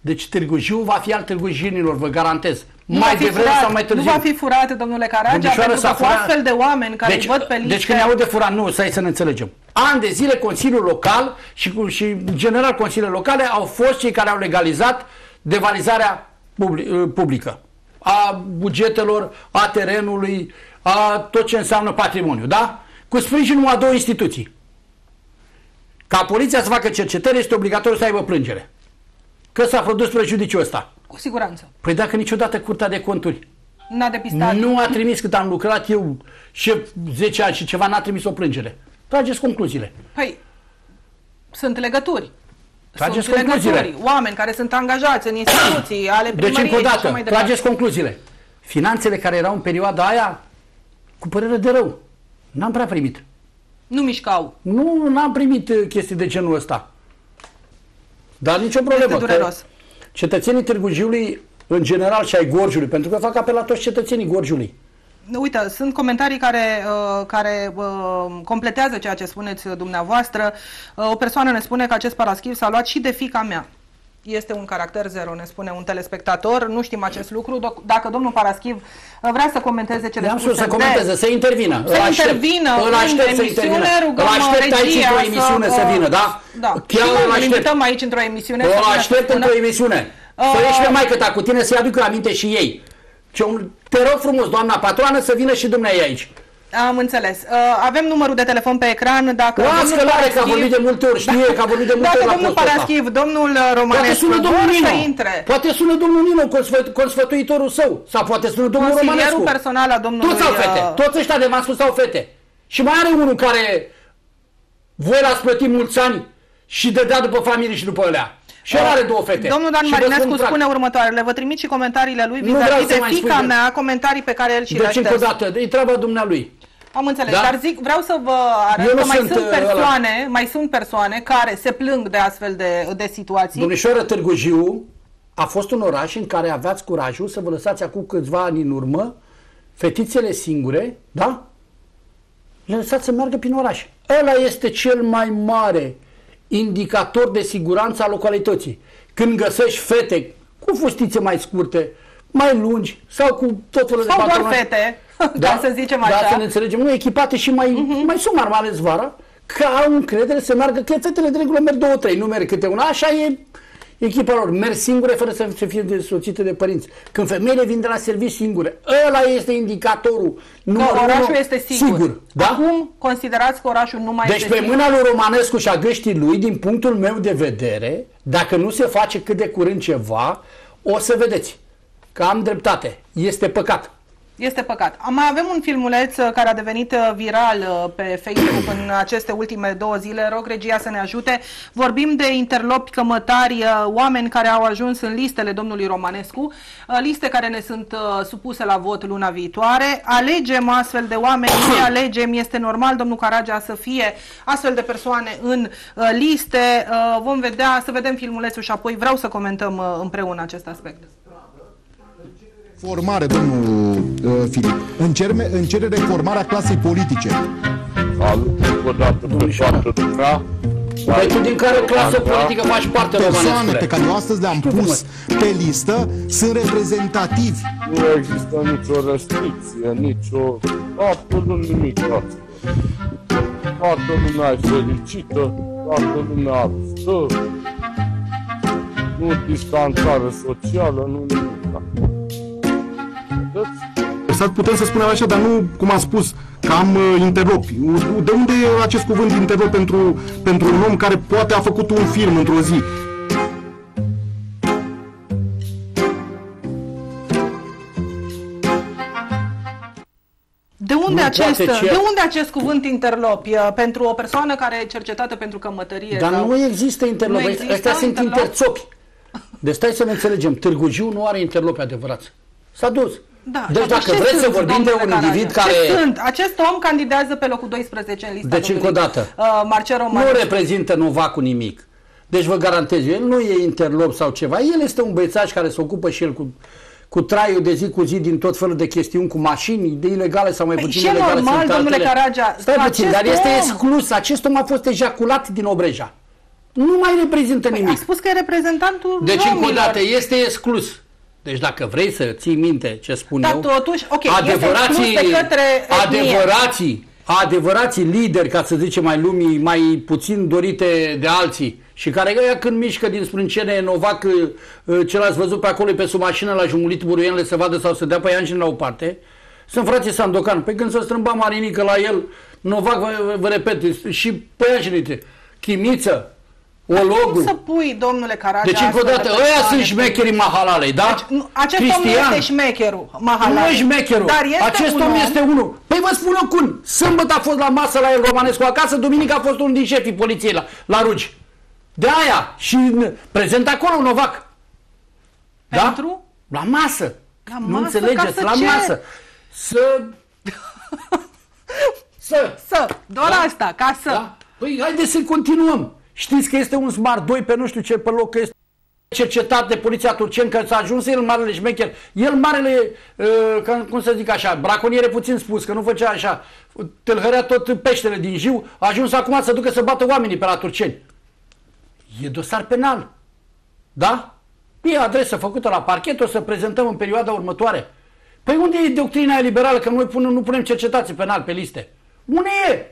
Deci Târgu Jiu va fi al Târgu Jinilor, vă garantez. Nu mai devreme sau mai târziu. Nu va fi furat, domnule Caragea, pentru că cu astfel de oameni care deci, văd pe liste... Deci când ne aude furat, nu, să să ne înțelegem. Ani de zile Consiliul Local și, și general Consiliile Locale au fost cei care au legalizat devalizarea uh, publică a bugetelor, a terenului, a tot ce înseamnă patrimoniu, da? Cu sprijinul a două instituții. Ca poliția să facă cercetări, este obligatoriu să aibă plângere. Că s-a produs prejudiciul ăsta. Cu siguranță. Păi dacă niciodată Curtea de Conturi N-a depistat. Nu a trimis cât am lucrat eu și 10 ani și ceva, n-a trimis o plângere. Trageți concluziile. Păi, sunt legături. Trageți sunt concluziile. Legături, oameni care sunt angajați în instituții, ale primăriei Deci, încă o dată, mai trageți concluziile. Finanțele care erau în perioada aia, cu părere de rău, n-am prea primit. Nu mișcau. Nu, n-am primit uh, chestii de genul ăsta. Dar nicio problemă. Este dureros. Cetățenii Târgu Jiului, în general, și ai Gorjului, pentru că fac apel la toți cetățenii Gorjului, Uite, sunt comentarii care, uh, care uh, completează ceea ce spuneți dumneavoastră. Uh, o persoană ne spune că acest paraschiv s-a luat și de fica mea. Este un caracter zero, ne spune un telespectator. Nu știm acest lucru. Dacă domnul Paraschiv uh, vrea să comenteze ce am spus să comenteze, să intervină. Să intervină îl aștept în emisiune, rugăm îl aștept aici într-o emisiune să, să vină, da? Da. Chiar îl aștept. invităm aici într-o emisiune. Îl aștept într-o emisiune. Să ieși pe maică ta cu tine să-i aducă aminte și ei. Ce un, te rog frumos, doamna patroană, să vină și dumneavoastră aici. Am înțeles. Uh, avem numărul de telefon pe ecran. Dacă Las că l-are, că a vorbit de multe ori, știe da. că a vorbit de multe dacă ori la domnul Paraschiv, domnul uh, Romanescu, poate sună domnul Nino, să intre. Poate sună domnul Nino, consfătuitorul său. Sau poate sună domnul Romanescu. personal a domnului... Toți au fete. Uh... Toți ăștia de mascu sau fete. Și mai are unul care voi l-ați plătit mulți ani și dădea după familie și după alea. Și el are două fete. Domnul Dan Marinescu spune următoarele. Vă trimit și comentariile lui vis-a-vis de fica mea, comentarii pe care el și deci, le Deci încă o dată, e treaba dumnealui. Am înțeles, da? dar zic, vreau să vă arăt că mai sunt, sunt uh, persoane, ăla. mai sunt persoane care se plâng de astfel de, de situații. Domnișoară Târgu Jiu a fost un oraș în care aveați curajul să vă lăsați acum câțiva ani în urmă fetițele singure, da? Le lăsați să meargă prin oraș. Ăla este cel mai mare indicator de siguranță a localității. Când găsești fete cu fustițe mai scurte, mai lungi sau cu tot felul sau de patronaj. doar fete, da? ca să zicem da, așa. Da, să ne înțelegem, nu echipate și mai, uh-huh. mai sunt mai ales vara, că au încredere să meargă, că fetele de regulă merg două, trei, nu merg câte una, așa e echipa lor merg singure fără să, să fie soțite de părinți. Când femeile vin de la serviciu singure, ăla este indicatorul. Că orașul este sigur. sigur da? Acum considerați că orașul nu mai deci este Deci pe mâna lui Romanescu și a găștii lui, din punctul meu de vedere, dacă nu se face cât de curând ceva, o să vedeți că am dreptate. Este păcat. Este păcat. Mai avem un filmuleț uh, care a devenit uh, viral uh, pe Facebook în aceste ultime două zile. Rog regia să ne ajute. Vorbim de interlopi cămătari, oameni care au ajuns în listele domnului Romanescu, liste care ne sunt supuse la vot luna viitoare. Alegem astfel de oameni, ne alegem, este normal, domnul Caragea, să fie astfel de persoane în liste. Vom vedea, să vedem filmulețul și apoi vreau să comentăm împreună acest aspect. Formare, domnul uh, Filip. În, cerme, în cere reformarea clasei politice. Salut, o dată pe toată lumea. Păi tu din care clasă politică faci parte, Persoane pe care eu astăzi le-am pus pe listă sunt reprezentativi. Nu există nicio restricție, nicio... Absolut nimic Toată lumea e fericită, toată lumea stă. Nu distanțare socială, nu nimic interesat, putem să spunem așa, dar nu, cum am spus, că am uh, interlop. De unde e acest cuvânt interlop pentru, pentru un om care poate a făcut un film într-o zi? De unde, acest, ce... de unde acest cuvânt interlop? Pentru o persoană care e cercetată pentru cămătărie? Dar sau... nu există interlop. Nu există Astea sunt interțopi. Deci stai să ne înțelegem. Târgu Jiu nu are interlopi adevărați. S-a dus. Da, deci dacă vreți să vorbim de un individ care... Ce sunt? Acest om candidează pe locul 12 în lista Deci încă o dată. Uh, Marcelo Nu reprezintă Novacul nimic. Deci vă garantez, el nu e interlop sau ceva. El este un băiețaș care se ocupă și el cu cu traiul de zi cu zi din tot felul de chestiuni, cu mașini, de ilegale sau mai păi puțin ilegale. normal, sunt domnule altele. Caragea. Stai puțin, dar este om... exclus. Acest om a fost ejaculat din Obreja. Nu mai reprezintă păi nimic. A spus că e reprezentantul Deci, romilor. încă o dată, este exclus. Deci dacă vrei să ții minte ce spun Dar eu, totuși, ok, adevărații, de către adevărații, adevărații lideri, ca să zicem mai lumii, mai puțin dorite de alții, și care ea când mișcă din sprâncene Novac, uh, ce l-ați văzut pe acolo pe sub mașină la jumulit buruienele să vadă sau să dea pe Ianjin la o parte, sunt frații Sandocan. Pe când să strâmba Marinică la el, Novac, vă, vă repet, și pe Ianjin, Chimiță, Ologu. Cum să pui, domnule Caragea, Deci, încă o dată, ăia sunt șmecherii Mahalalei, da? Deci, nu, acest Cristian, om este șmecherul Mahalalei. Nu e șmecherul. Dar este acest om, om este unul. Păi vă spun eu cum. Sâmbătă a fost la masă la el Romanescu acasă, duminică a fost unul din șefii poliției la, la Rugi. De aia. Și prezent acolo Novac. Da? Pentru? Da? La masă. La masă, nu înțelegeți, la ce? masă. Să... să. Să. Doar da? asta, ca să. Da? Păi haideți să continuăm. Știți că este un Smart 2 pe nu știu ce pe loc, că este cercetat de poliția turcen, că s-a ajuns el marele șmecher. El marele, uh, cum să zic așa, braconiere puțin spus, că nu făcea așa, tâlhărea tot peștele din jiu, a ajuns acum să ducă să bată oamenii pe la turceni. E dosar penal. Da? E adresă făcută la parchet, o să prezentăm în perioada următoare. Păi unde e doctrina liberală că noi punem, nu punem cercetații penal pe liste? Unde e?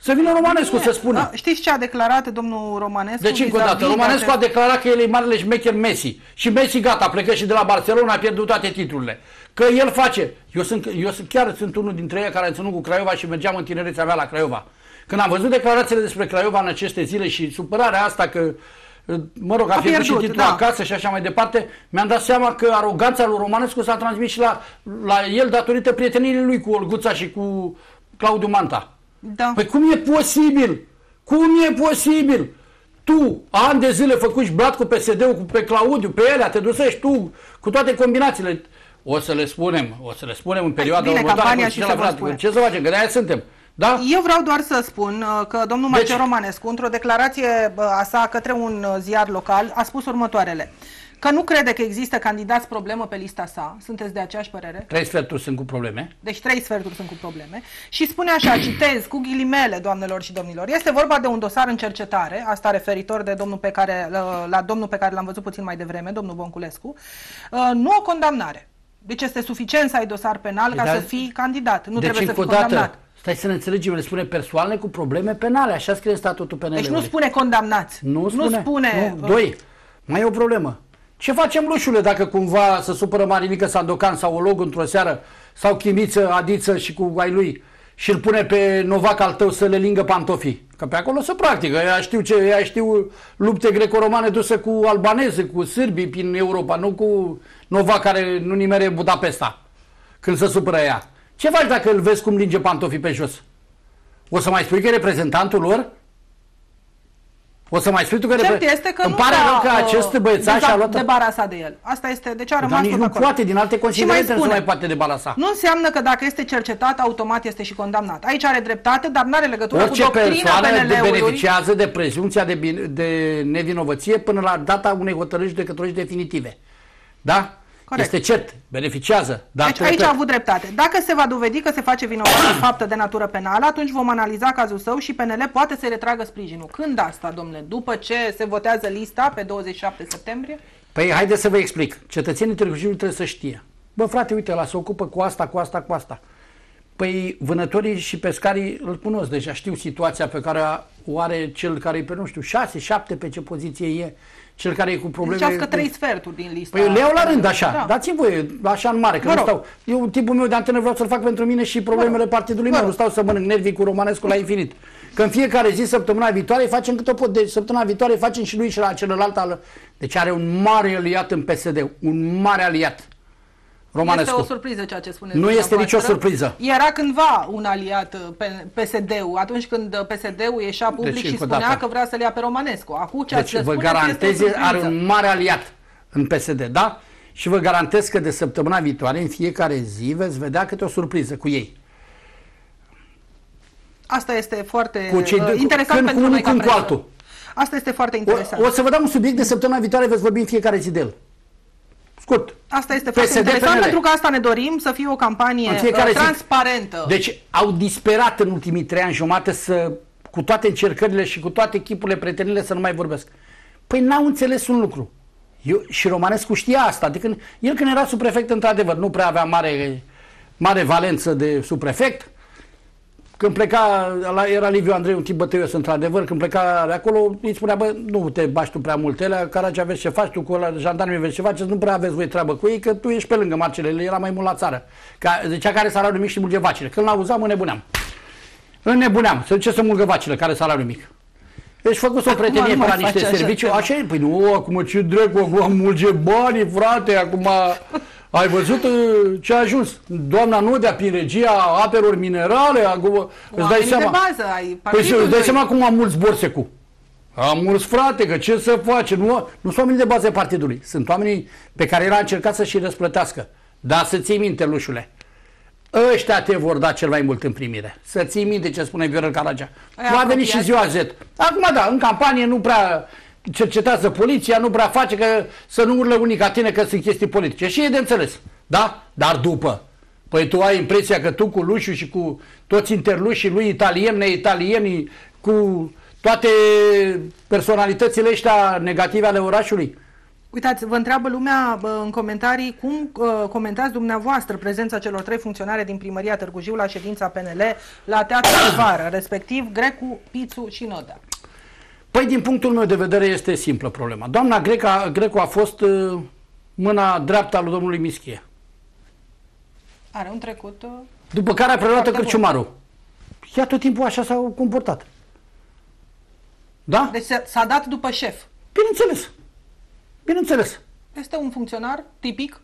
Să vină Romanescu să spună. Da, știți ce a declarat domnul Romanescu? Deci încă o dată, Romanescu a declarat că el e marele șmecher Messi. Și Messi gata, plecă și de la Barcelona, a pierdut toate titlurile. Că el face. Eu sunt, eu sunt, chiar sunt unul dintre ei care am ținut cu Craiova și mergeam în tinerețea mea la Craiova. Când am văzut declarațiile despre Craiova în aceste zile și supărarea asta că mă rog, a, a pierdut și titlul da. acasă și așa mai departe, mi-am dat seama că aroganța lui Romanescu s-a transmis și la, la el datorită prieteniei lui cu Olguța și cu Claudiu Manta. Da. Păi cum e posibil? Cum e posibil? Tu, ani de zile făcuși blat cu PSD-ul, cu pe Claudiu, pe ele, te dusești tu cu toate combinațiile. O să le spunem, o să le spunem în perioada Bine, următoare. Și se Ce să facem? Că de-aia suntem. Da? Eu vreau doar să spun uh, că domnul Marcel deci... Romanescu, într-o declarație a sa către un uh, ziar local, a spus următoarele că nu crede că există candidați problemă pe lista sa. Sunteți de aceeași părere? Trei sferturi sunt cu probleme. Deci trei sferturi sunt cu probleme. Și spune așa, citez, cu ghilimele, doamnelor și domnilor. Este vorba de un dosar în cercetare, asta referitor de domnul pe care, la, la domnul pe care l-am văzut puțin mai devreme, domnul Bonculescu. Uh, nu o condamnare. Deci este suficient să ai dosar penal ca da, să fii candidat. Nu deci trebuie să fii condamnat. Dată, Stai să ne înțelegem, le spune persoane cu probleme penale, așa scrie statutul penal. Deci nu spune condamnați. Nu spune. Nu spune nu. Doi, mai e o problemă. Ce facem, lușule, dacă cumva să supără Marinică Sandocan sau o log într-o seară, sau Chimiță, Adiță și cu ai lui, și îl pune pe Novac al tău să le lingă pantofii? Că pe acolo se practică. Ea știu, ce, ea știu lupte greco-romane duse cu albaneze, cu sârbii prin Europa, nu cu Novac care nu nimere Budapesta când se supără ea. Ce faci dacă îl vezi cum linge pantofii pe jos? O să mai spui că e reprezentantul lor? O să mai spui tu că... Cert este că Îmi pare rău că acest băiețaș a luat... Debarasa de el. Asta este, deci a rămas Dar nici nu acolo. poate, din alte considerente nu se mai poate debarasa. Nu înseamnă că dacă este cercetat, automat este și condamnat. Aici are dreptate, dar nu are legătură Orice cu doctrina persoană beneficiază de prezumția de, de nevinovăție până la data unei hotărâri judecătorești definitive. Da? Corect. Este cert, beneficiază. Dar deci aici a avut dreptate. Dacă se va dovedi că se face vinovat de faptă de natură penală, atunci vom analiza cazul său și PNL poate să retragă sprijinul. Când asta, domnule? După ce se votează lista pe 27 septembrie? Păi haideți să vă explic. Cetățenii Târgu Jiu trebuie să știe. Bă, frate, uite, la se ocupă cu asta, cu asta, cu asta. Păi vânătorii și pescarii îl cunosc deja, știu situația pe care o are cel care e pe, nu știu, 6, 7 pe ce poziție e, cel care e cu probleme... Deci că trei sferturi din lista. Păi le iau la rând așa, da. dați-mi voie, așa în mare, că nu stau. Eu, tipul meu de antenă vreau să-l fac pentru mine și problemele partidului meu, nu stau să mănânc nervii cu Romanescu la infinit. Că în fiecare zi, săptămâna viitoare, facem cât o pot. De săptămâna viitoare facem și lui și la celălalt. Al... Deci are un mare aliat în PSD, un mare aliat. Romanescu. Este o surpriză ceea ce spuneți. Nu este nicio surpriză. Era cândva un aliat uh, PSD-ul, atunci când uh, PSD-ul ieșea public deci, și spunea dată. că vrea să-l ia pe Romanescu. Acum ce deci vă garantez, are un mare aliat în PSD, da? Și vă garantez că de săptămâna viitoare, în fiecare zi, veți vedea câte o surpriză cu ei. Asta este foarte cu cei, uh, interesant când, pentru cu noi când cu altul. Asta este foarte interesant. O, o să vă dau un subiect de săptămâna viitoare, veți vorbi în fiecare zi de el. Scurt. Asta este PSD, foarte interesant PNL. pentru că asta ne dorim, să fie o campanie uh, transparentă. Zi. Deci au disperat în ultimii trei ani jumate să, cu toate încercările și cu toate echipurile prietenile să nu mai vorbesc. Păi n-au înțeles un lucru. Eu, și Romanescu știa asta. Adică el când era subprefect, într-adevăr, nu prea avea mare, mare valență de subprefect. Când pleca, era Liviu Andrei un tip bătăios într-adevăr, când pleca de acolo, îi spunea, bă, nu te bași tu prea mult, ele, Caracea vezi ce faci tu cu jandarmii, vezi ce faci, nu prea aveți voi treabă cu ei, că tu ești pe lângă marcele, el era mai mult la țară. Ca, zicea care salariul mic și mulge vacile. Când l-auzam, înnebuneam. Înnebuneam, să duce să mulgă vacile, care salariul mic. Deci făcut o prietenie pe la niște servicii, așa, așa păi nu, acum ce dracu, acum mulge banii, frate, acum ai văzut uh, ce a ajuns? Doamna Nudea, prin regia apelor minerale, acum, îți dai seama. De bază ai păi îți dai seama cum am mulți Borsecu. Am mulți frate, că ce să face? Nu, nu sunt oamenii de bază partidului. Sunt oamenii pe care el a încercat să-și răsplătească. Dar să ții minte, lușule. Ăștia te vor da cel mai mult în primire. Să ții minte ce spune Viorel Caragea. Va veni și ziua Z. Acum da, în campanie nu prea cercetează poliția, nu prea face că să nu urlă unii ca tine că sunt chestii politice. Și e de înțeles. Da? Dar după. Păi tu ai impresia că tu cu Lușu și cu toți interlușii lui italieni, neitalieni, cu toate personalitățile ăștia negative ale orașului, Uitați, vă întreabă lumea în comentarii cum uh, comentați dumneavoastră prezența celor trei funcționare din primăria Târgu Jiu la ședința PNL la teatru de vară, respectiv Grecu, Pițu și Nodea. Păi, din punctul meu de vedere, este simplă problema. Doamna Greca, Grecu a fost uh, mâna dreaptă a lui domnului Mischie. Are un trecut... Uh, După care a preluat Cârciumarul. Ea tot timpul așa s-a comportat. Da? Deci s-a dat după șef. Bineînțeles. Bineînțeles. Este un funcționar tipic?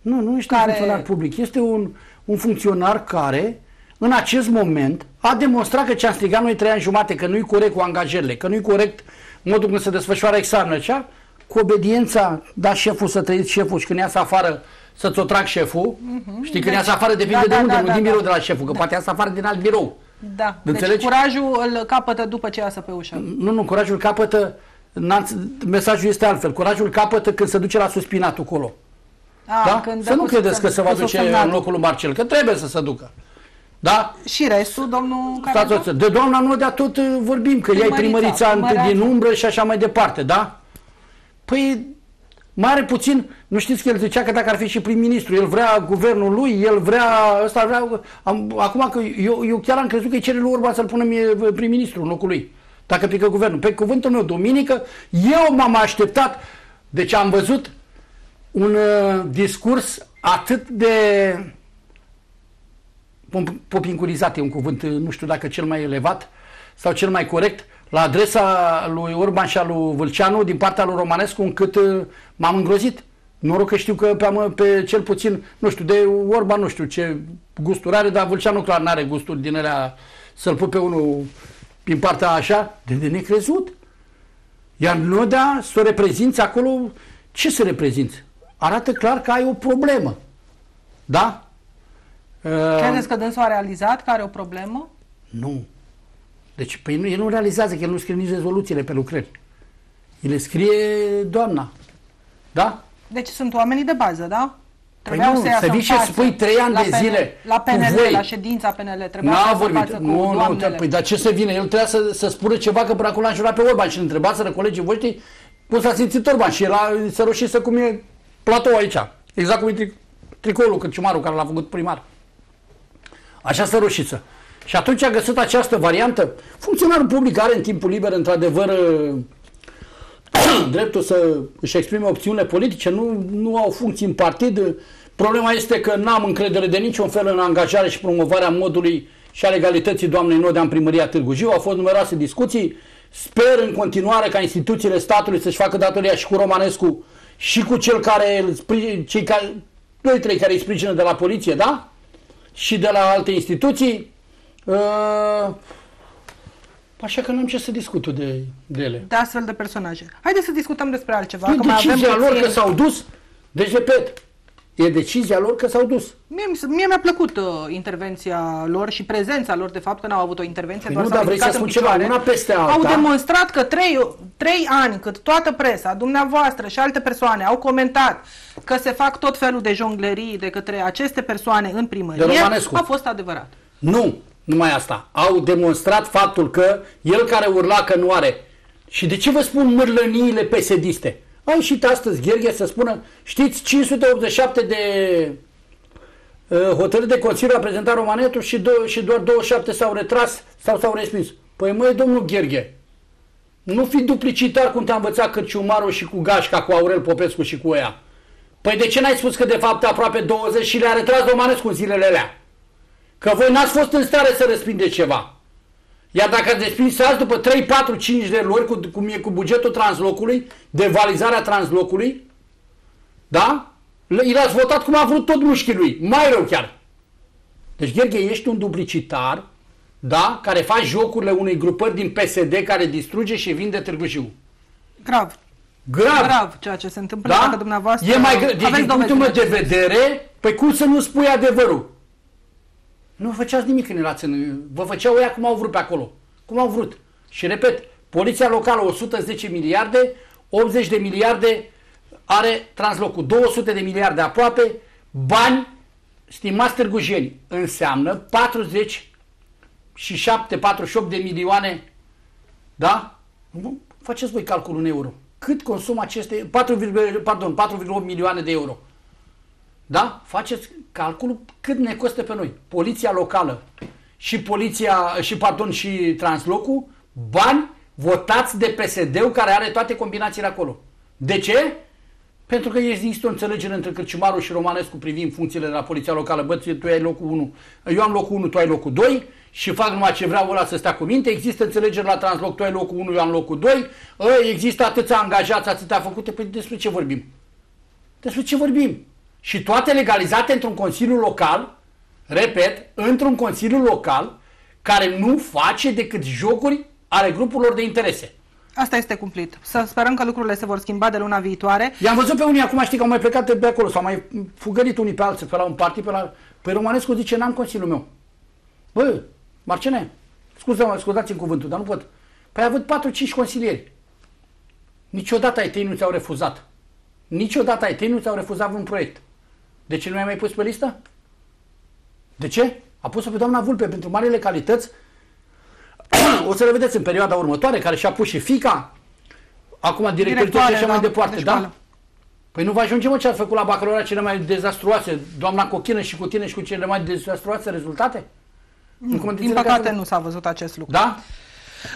Nu, nu este care... un funcționar public. Este un, un funcționar care în acest moment a demonstrat că ce am strigat noi trei ani jumate, că nu-i corect cu angajările, că nu-i corect modul cum se desfășoară examenul, așa, cu obediența, da șeful să trăiți șeful și când iasă afară să-ți o trag șeful, uh-huh. știi, când deci, iasă afară depinde da, de unde, da, nu da, din birou da. de la șeful, că da. poate iasă afară din alt birou. Da, deci Înțelegi? deci curajul îl capătă după ce iasă pe ușă. Nu, nu, curajul capătă, mesajul este altfel, curajul capătă când se duce la suspinatul acolo. A, da? Când să nu credeți că se va duce în locul lui Marcel, că trebuie să se ducă. Da? Și restul, domnul Stați De doamna nu de tot uh, vorbim, că ea e primărița din umbră și așa mai departe, da? Păi, mare puțin, nu știți că el zicea că dacă ar fi și prim-ministru, el vrea guvernul lui, el vrea, ăsta vrea, am, acum că eu, eu chiar am crezut că îi cere lui Orban să-l pună prim-ministru în locul lui, dacă pică guvernul. Pe cuvântul meu, duminică, eu m-am așteptat, deci am văzut un uh, discurs atât de popincurizat e un cuvânt, nu știu dacă cel mai elevat sau cel mai corect, la adresa lui Orban și a lui Vâlceanu din partea lui Romanescu, încât uh, m-am îngrozit. Noroc că știu că pe, pe cel puțin, nu știu, de Orban nu știu ce gusturi are, dar Vâlceanu clar nu are gusturi din alea să-l pui pe unul din partea așa, de, de necrezut. Iar Nodea să o reprezinți acolo, ce să reprezinți? Arată clar că ai o problemă. Da? Credeți că dânsul a realizat că are o problemă? Nu. Deci, păi nu, el nu realizează, că el nu scrie nici rezoluțiile pe lucrări. El le scrie doamna. Da? Deci sunt oamenii de bază, da? Păi Trebuiau păi nu, să, să vii și spui trei ani de PNL, zile La PNL, la ședința PNL, trebuia să vorbit. Față nu, cu nu, păi dar ce să vină? El trebuia să, să spună ceva că până acolo a jurat pe Orban și întreba să colegii voștri cum s-a simțit Orban și era să roșise cum e platou aici. Exact cum e tricolul, cârciumarul care l-a făcut primar. Această roșiță. Și atunci a găsit această variantă. Funcționarul public are în timpul liber, într-adevăr, dreptul să își exprime opțiunile politice, nu, nu au funcții în partid. Problema este că n-am încredere de niciun fel în angajare și promovarea modului și a legalității doamnei Nodea în primăria Târgu Jiu. Au fost numeroase discuții. Sper în continuare ca instituțiile statului să-și facă datoria și cu Romanescu și cu cel care, cei care, doi, trei care îi sprijină de la poliție, da? Și de la alte instituții. Uh, Așa că n-am ce să discut de, de ele. De astfel de personaje. Haideți să discutăm despre altceva. E decizia avem lor că s-au dus. Deci, repet, e decizia lor că s-au dus. Mie, mie mi-a plăcut uh, intervenția lor și prezența lor, de fapt, că n-au avut o intervenție, păi doar nu, dar vrei să spun ceva, una peste alta. Au demonstrat că trei, trei ani, cât toată presa, dumneavoastră și alte persoane au comentat că se fac tot felul de jonglerii de către aceste persoane în primărie, a fost adevărat. Nu, numai asta. Au demonstrat faptul că el care urla că nu are. Și de ce vă spun mârlăniile pesediste? A ieșit astăzi Gherghe să spună, știți, 587 de uh, hotărâri de Consiliu a prezentat Romanetul și, do- și doar 27 s-au retras sau s-au respins. Păi măi, domnul Gherghe, nu fi duplicitar cum te-a învățat Cârciumaru și cu Gașca, cu Aurel Popescu și cu ea. Păi de ce n-ai spus că de fapt aproape 20 și le-a retras Romanescu în zilele alea? Că voi n-ați fost în stare să respindeți ceva. Iar dacă ați respins azi după 3, 4, 5 de luni, cu, cum e cu bugetul translocului, devalizarea translocului, da? l-ați votat cum a vrut tot mușchii lui, mai rău chiar. Deci, Gherghe, ești un duplicitar, da? Care faci jocurile unei grupări din PSD care distruge și vinde Târgu Jiu. Grav. Grav. Grav ceea ce se întâmplă da? dacă dumneavoastră... E mai grav. Deci, din punctul meu de vedere, păi cum să nu spui adevărul? Nu făceați nimic când erați în... Vă făceau ea cum au vrut pe acolo. Cum au vrut. Și repet, poliția locală 110 miliarde, 80 de miliarde are translocul, 200 de miliarde aproape, bani, stimați târgujeni, înseamnă 40 și 7, 48 de milioane, da? Faceți voi calculul în euro. Cât consumă aceste, 4, pardon, 4,8 milioane de euro. Da? Faceți calculul cât ne costă pe noi. Poliția locală și poliția, și pardon, și translocul, bani votați de PSD-ul care are toate combinațiile acolo. De ce? Pentru că există o înțelegere între Cârciumaru și Romanescu privind funcțiile de la poliția locală. Bă, tu ai locul 1, eu am locul 1, tu ai locul 2 și fac numai ce vreau ăla să stea cu minte. Există înțelegere la transloc, tu ai locul 1, eu am locul 2. Ă, există atâția angajați, atâtea făcute. Păi despre ce vorbim? Despre ce vorbim? Și toate legalizate într-un consiliu local, repet, într-un consiliu local care nu face decât jocuri ale grupurilor de interese. Asta este cumplit. Să sperăm că lucrurile se vor schimba de luna viitoare. I-am văzut pe unii acum, știi că au mai plecat pe acolo, s-au mai fugărit unii pe alții, pe la un partid, pe la... Păi Romanescu zice, n-am consiliul meu. Bă, Marcene, scuză scuzați-mi cuvântul, dar nu pot. Păi ai avut 4-5 consilieri. Niciodată ai tăi nu ți-au refuzat. Niciodată ai tăi nu ți-au refuzat un proiect. De ce nu i-a mai pus pe listă? De ce? A pus-o pe doamna Vulpe pentru marile calități. o să le vedeți în perioada următoare, care și-a pus și fica. Acum directorul și așa da, mai departe, de da? Păi nu va ajunge mă ce ați făcut la bacalaureat cele mai dezastruoase, doamna Cochină și cu tine și cu cele mai dezastruoase rezultate? Nu, din păcate nu s-a văzut acest lucru. Da?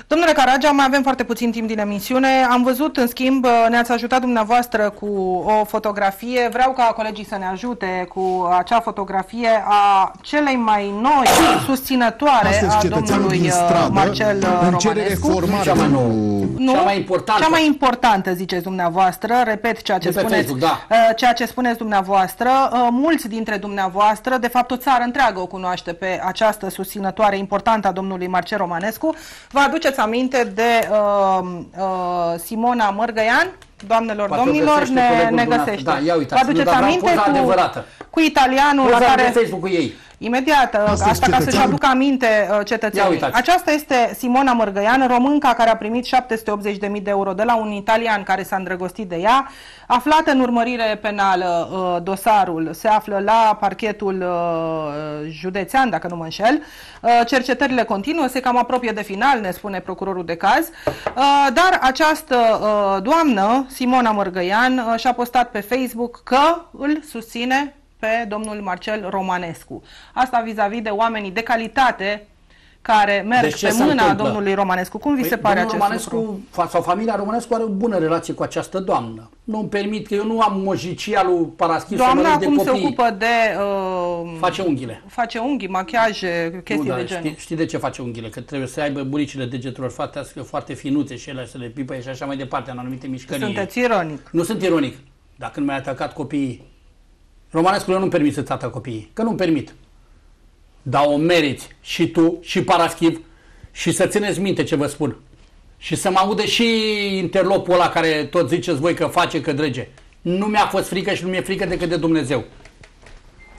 Domnule Caragea, mai avem foarte puțin timp din emisiune. Am văzut, în schimb, ne-ați ajutat dumneavoastră cu o fotografie. Vreau ca colegii să ne ajute cu acea fotografie a celei mai noi susținătoare Astăzi, a domnului uh, stradă, Marcel uh, Romanescu. Cea mai nouă. Nu? Cea mai importantă. Cea mai importantă, ziceți dumneavoastră. Repet ceea ce, spuneți, Facebook, da. Uh, ceea ce spuneți dumneavoastră. Mulți dintre dumneavoastră, de fapt o țară întreagă o cunoaște pe această susținătoare importantă a domnului Marcel Romanescu. Vă aduceți aminte de uh, uh, Simona Mărgăian? Doamnelor, Poate domnilor, ne, ne găsește. Da, ia uitați, Vă aduceți aminte cu, cu italianul poza la care... Facebook cu ei. Imediat, asta, asta ca să-și aducă aminte uh, cetățenii. Aceasta este Simona Mărgăian, românca care a primit 780.000 de euro de la un italian care s-a îndrăgostit de ea. Aflată în urmărire penală, uh, dosarul se află la parchetul uh, județean, dacă nu mă înșel. Cercetările continuă, se cam apropie de final, ne spune procurorul de caz. Dar această doamnă, Simona Mărgăian, și-a postat pe Facebook că îl susține pe domnul Marcel Romanescu. Asta vis-a-vis -vis de oamenii de calitate care merg deci pe mâna întâmplă? domnului Romanescu. Cum vi păi, se pare acest Romanescu, lucru? Sau familia Romanescu are o bună relație cu această doamnă. Nu-mi permit că eu nu am mojicia lui Paraschiv Doamna să acum de se ocupă de... Uh, face unghiile. Face unghii, machiaje, chestii nu, de genul. Știi, știi de ce face unghiile? Că trebuie să aibă buricile degetelor foarte, foarte finuțe și ele să le pipă și așa mai departe, în anumite mișcări. Sunteți ironic. Nu sunt ironic. Dacă nu mi-ai atacat copiii, Romanescu, eu nu-mi permit să-ți atac copiii. Că nu-mi permit. Dar o meriți și tu, și Paraschiv, și să țineți minte ce vă spun. Și să mă aude și interlopul ăla care tot ziceți voi că face, că drege. Nu mi-a fost frică și nu mi-e frică decât de Dumnezeu.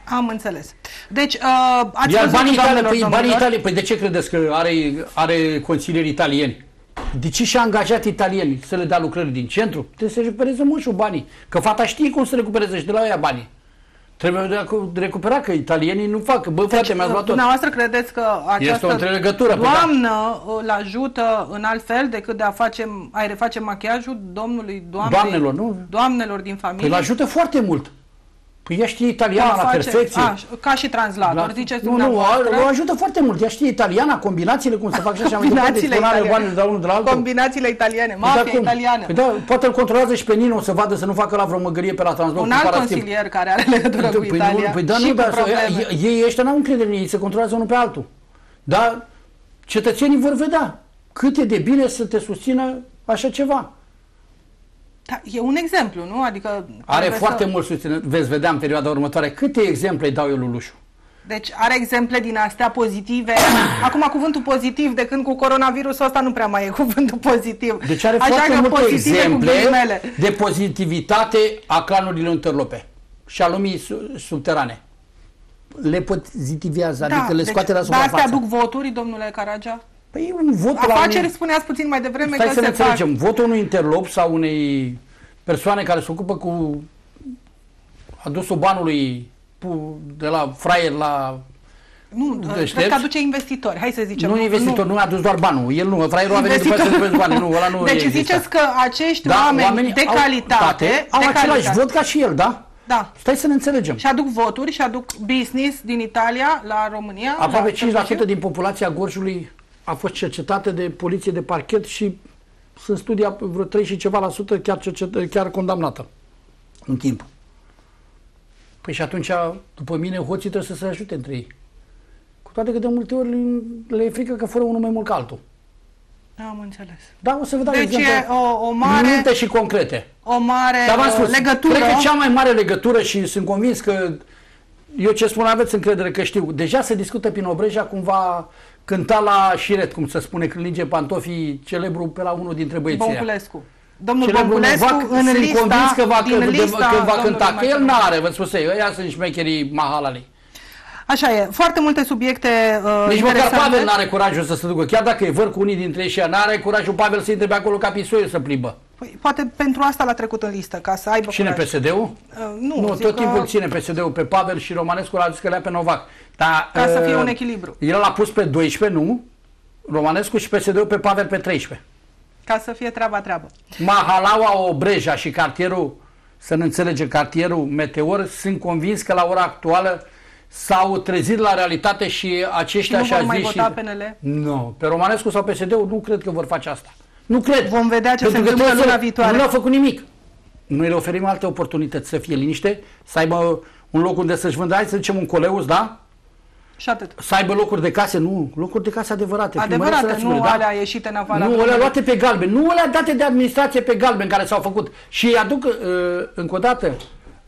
Am înțeles. Deci, uh, ați Iar banii, itali- păi, banii italieni, păi de ce credeți că are, are consilieri italieni? De ce și-a angajat italieni să le dea lucrări din centru? Trebuie să recupereze mult banii. Că fata știe cum să recupereze și de la ea banii. Trebuie de recuperat, că italienii nu fac. Bă, deci, frate, mi-ați luat tot. Dumneavoastră credeți că această este o întrelegătură, doamnă îl ajută în alt fel decât de a face, a reface machiajul domnului, doamnei, doamnelor, nu? doamnelor din familie? Păi îl ajută foarte mult. Păi ea știe italiana la perfecție. A, ca și translator, la, ziceți Nu, nu, o ajută foarte mult. Ea știe italiana, combinațiile, cum să fac și așa mai departe, banii de unul de la altul. Combinațiile italiane, păi mafia păi italiană. Păi da, poate îl controlează și pe Nino să vadă să nu facă la vreo măgărie pe la transport. Un alt consilier care are legătură păi, cu Italia Păi da, nu, dar ei ăștia n-au încredere în ei, se controlează unul pe altul. Dar cetățenii vor vedea cât e de bine să te susțină așa ceva. Da, e un exemplu, nu? Adică are foarte să... mult susținut. Veți vedea în perioada următoare câte exemple îi dau eu lui Lușu. Deci are exemple din astea pozitive. Acum cuvântul pozitiv, de când cu coronavirusul ăsta nu prea mai e cuvântul pozitiv. Deci are Așa foarte multe exemple de pozitivitate a clanurilor interlope și a lumii subterane. Le pozitivează, da, adică le deci, scoate la suprafață. Dar astea aduc voturi, domnule Caragea? Păi un vot Afaceri, la spuneați puțin mai devreme Stai că să ne înțelegem. Fac... Votul unui interlop sau unei persoane care se ocupă cu adusul banului de la fraier la nu, cred că aduce investitori, hai să zicem. Nu investitor, nu, nu a adus doar banul. El nu, fraierul a venit după să bani. Nu, ăla nu deci ziceți că acești da, oameni, oameni de calitate... Au, au de același calitate. vot ca și el, da? Da. Stai să ne înțelegem. Și aduc voturi și aduc business din Italia la România. Aproape la 5% din populația Gorjului a fost cercetată de poliție de parchet și sunt studia vreo 3 și ceva la sută chiar, cercet, chiar condamnată în timp. Păi și atunci, după mine, hoții trebuie să se ajute între ei. Cu toate că de multe ori le e frică că fără unul mai mult ca altul. Am înțeles. Da, o să vă dau deci exemple o, o mare... Minte și concrete. O mare Dar spus, legătură. Cred că cea mai mare legătură și sunt convins că eu ce spun aveți încredere că știu. Deja se discută prin Obreja cumva cânta la șiret, cum se spune, când linge pantofii celebru pe la unul dintre băieții Bonculescu. Domnul celebru Bonculescu în sunt lista, convins că va, din lista, că va cânta, că el n-are, vă spus eu, ăia sunt șmecherii mahalalei. Așa e, foarte multe subiecte uh, Nici măcar Pavel n-are curajul să se ducă, chiar dacă e văr cu unii dintre ei și n-are curajul Pavel să intre pe acolo ca pisoiul să plimbă. Păi, poate pentru asta l-a trecut în listă, ca să aibă Cine, PSD-ul? Uh, nu, nu tot timpul că... ține PSD-ul pe Pavel și Romanescu l-a zis că le pe Novac. Da, ca uh, să fie un echilibru. El l-a pus pe 12, nu? Romanescu și PSD-ul pe Pavel pe 13. Ca să fie treaba treabă. Mahalaua, Obreja și cartierul, să ne înțelege, cartierul Meteor, sunt convins că la ora actuală s-au trezit la realitate și aceștia și nu vor mai vota și... PNL? Nu. Pe Romanescu sau PSD-ul nu cred că vor face asta. Nu cred. Vom vedea ce Pentru se întâmplă luna viitoare. Nu au făcut nimic. Noi le oferim alte oportunități să fie liniște, să aibă un loc unde să-și vândă, hai să zicem un coleus, da? Și atât. Să aibă locuri de case, nu, locuri de case adevărate. Adevărate, nu da? alea ieșite în afară. Nu, alea luate pe galben, nu alea date de administrație pe galben care s-au făcut. Și aduc uh, încă o dată.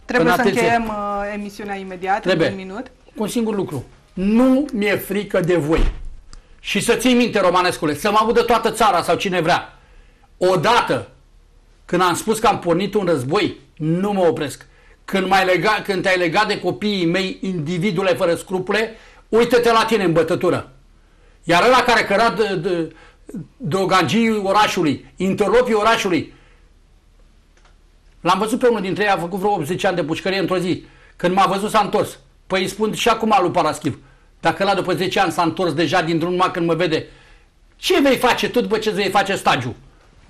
Trebuie să încheiem uh, emisiunea imediat, Trebuie. în un minut. Cu un singur lucru. Nu mi-e frică de voi. Și să ții minte, Romanescule, să mă audă toată țara sau cine vrea. Odată, când am spus că am pornit un război, nu mă opresc. Când, mai lega, când te-ai legat de copiii mei, individule fără scrupule, uită-te la tine în bătătură. Iar ăla care căra de, de, drogangii orașului, interlopii orașului, l-am văzut pe unul dintre ei, a făcut vreo 80 ani de pușcărie într-o zi. Când m-a văzut s-a întors. Păi îi spun și acum lui Paraschiv. Dacă la după 10 ani s-a întors deja din drum când mă vede, ce vei face tu după ce îți vei face stagiu?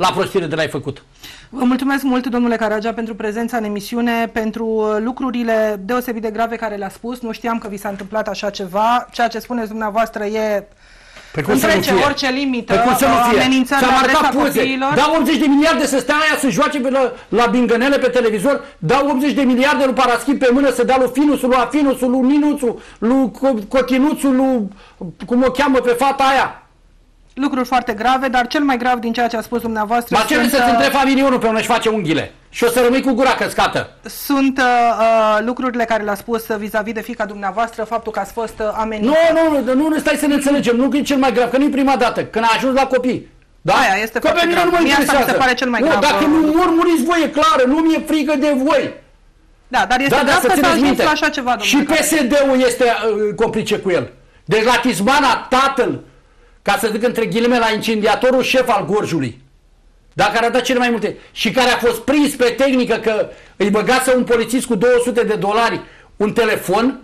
La prostire de l-ai făcut. Vă mulțumesc mult, domnule Caragea, pentru prezența în emisiune, pentru uh, lucrurile deosebit de grave care le-a spus. Nu știam că vi s-a întâmplat așa ceva. Ceea ce spuneți dumneavoastră e Păi cum să nu Întrece fie? orice limită, Păi cum să nu uh, fie? amenințări Ți-am la arătat adresa poze. copiilor. Dau 80 de miliarde să stea aia să joace pe la, la bingănele pe televizor. Dau 80 de miliarde lui Paraschip pe mână să dea lui Finusul, lui Afinusul, lui Minuțul, lui Co- Cotinuțul, lui... cum o cheamă pe fata aia. Lucruri foarte grave, dar cel mai grav din ceea ce a spus dumneavoastră Ma cere sunt, să-ți uh, întreb familionul pe unde își face unghiile. Și o să rămâi cu gura căscată. sunt uh, uh, lucrurile care le-a spus uh, vis-a-vis de fica dumneavoastră, faptul că ați fost uh, amenințat. Nu, nu, nu, nu, stai să ne înțelegem. Nu că e cel mai grav, că nu e prima dată. Când a ajuns la copii. Da? Aia este că foarte pe mine grav. nu mă Mie asta mi se interesează. pare cel mai nu, grav, Dacă uh, nu mor, muriți voi, e clară. Nu mi-e frică de voi. Da, dar este Da, da, grav să că s-a țineți ajuns minte. la așa ceva, domnule Și Caragea. PSD-ul este uh, complice cu el. Deci la Tismana, tatăl, ca să zic între ghilime, la incendiatorul șef al Gorjului, da, care a dat cele mai multe și care a fost prins pe tehnică că îi băgase un polițist cu 200 de dolari un telefon,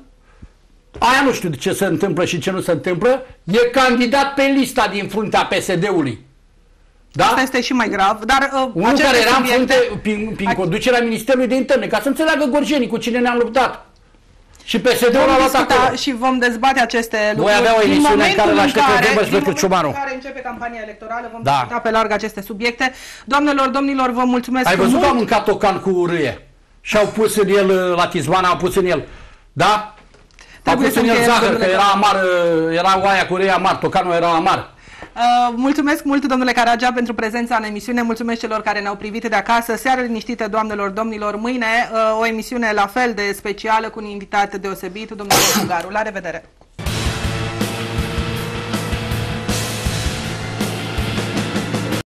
aia nu știu de ce se întâmplă și ce nu se întâmplă, e candidat pe lista din fruntea PSD-ului. Da? Asta este și mai grav, dar uh, Unul aceste care era în subiecte- frunte prin, prin conducerea Ministerului de Interne, ca să înțeleagă gorjenii cu cine ne-am luptat. Și PSD-ul Vom a luat discuta acolo. și vom dezbate aceste Voi lucruri. avea o Din emisiune în momentul care îl în aștept pe care- Vorbă și din pe momentul Cârciumaru. în care începe campania electorală, vom Da. discuta pe larg aceste subiecte. Doamnelor, domnilor, vă mulțumesc Ai văzut mult. că am mâncat tocan cu râie. Și au pus în el, uh, la Tizmana, au pus în el. Da? Au Trebuie pus să în el încheiem, zahăr, că domnule era amar, uh, era oaia cu râie amar, tocanul era amar. Uh, mulțumesc mult, domnule Caragea, pentru prezența în emisiune. Mulțumesc celor care ne-au privit de acasă. Seară liniștită, doamnelor, domnilor. Mâine uh, o emisiune la fel de specială cu un invitat deosebit, domnul Bulgaru. La revedere!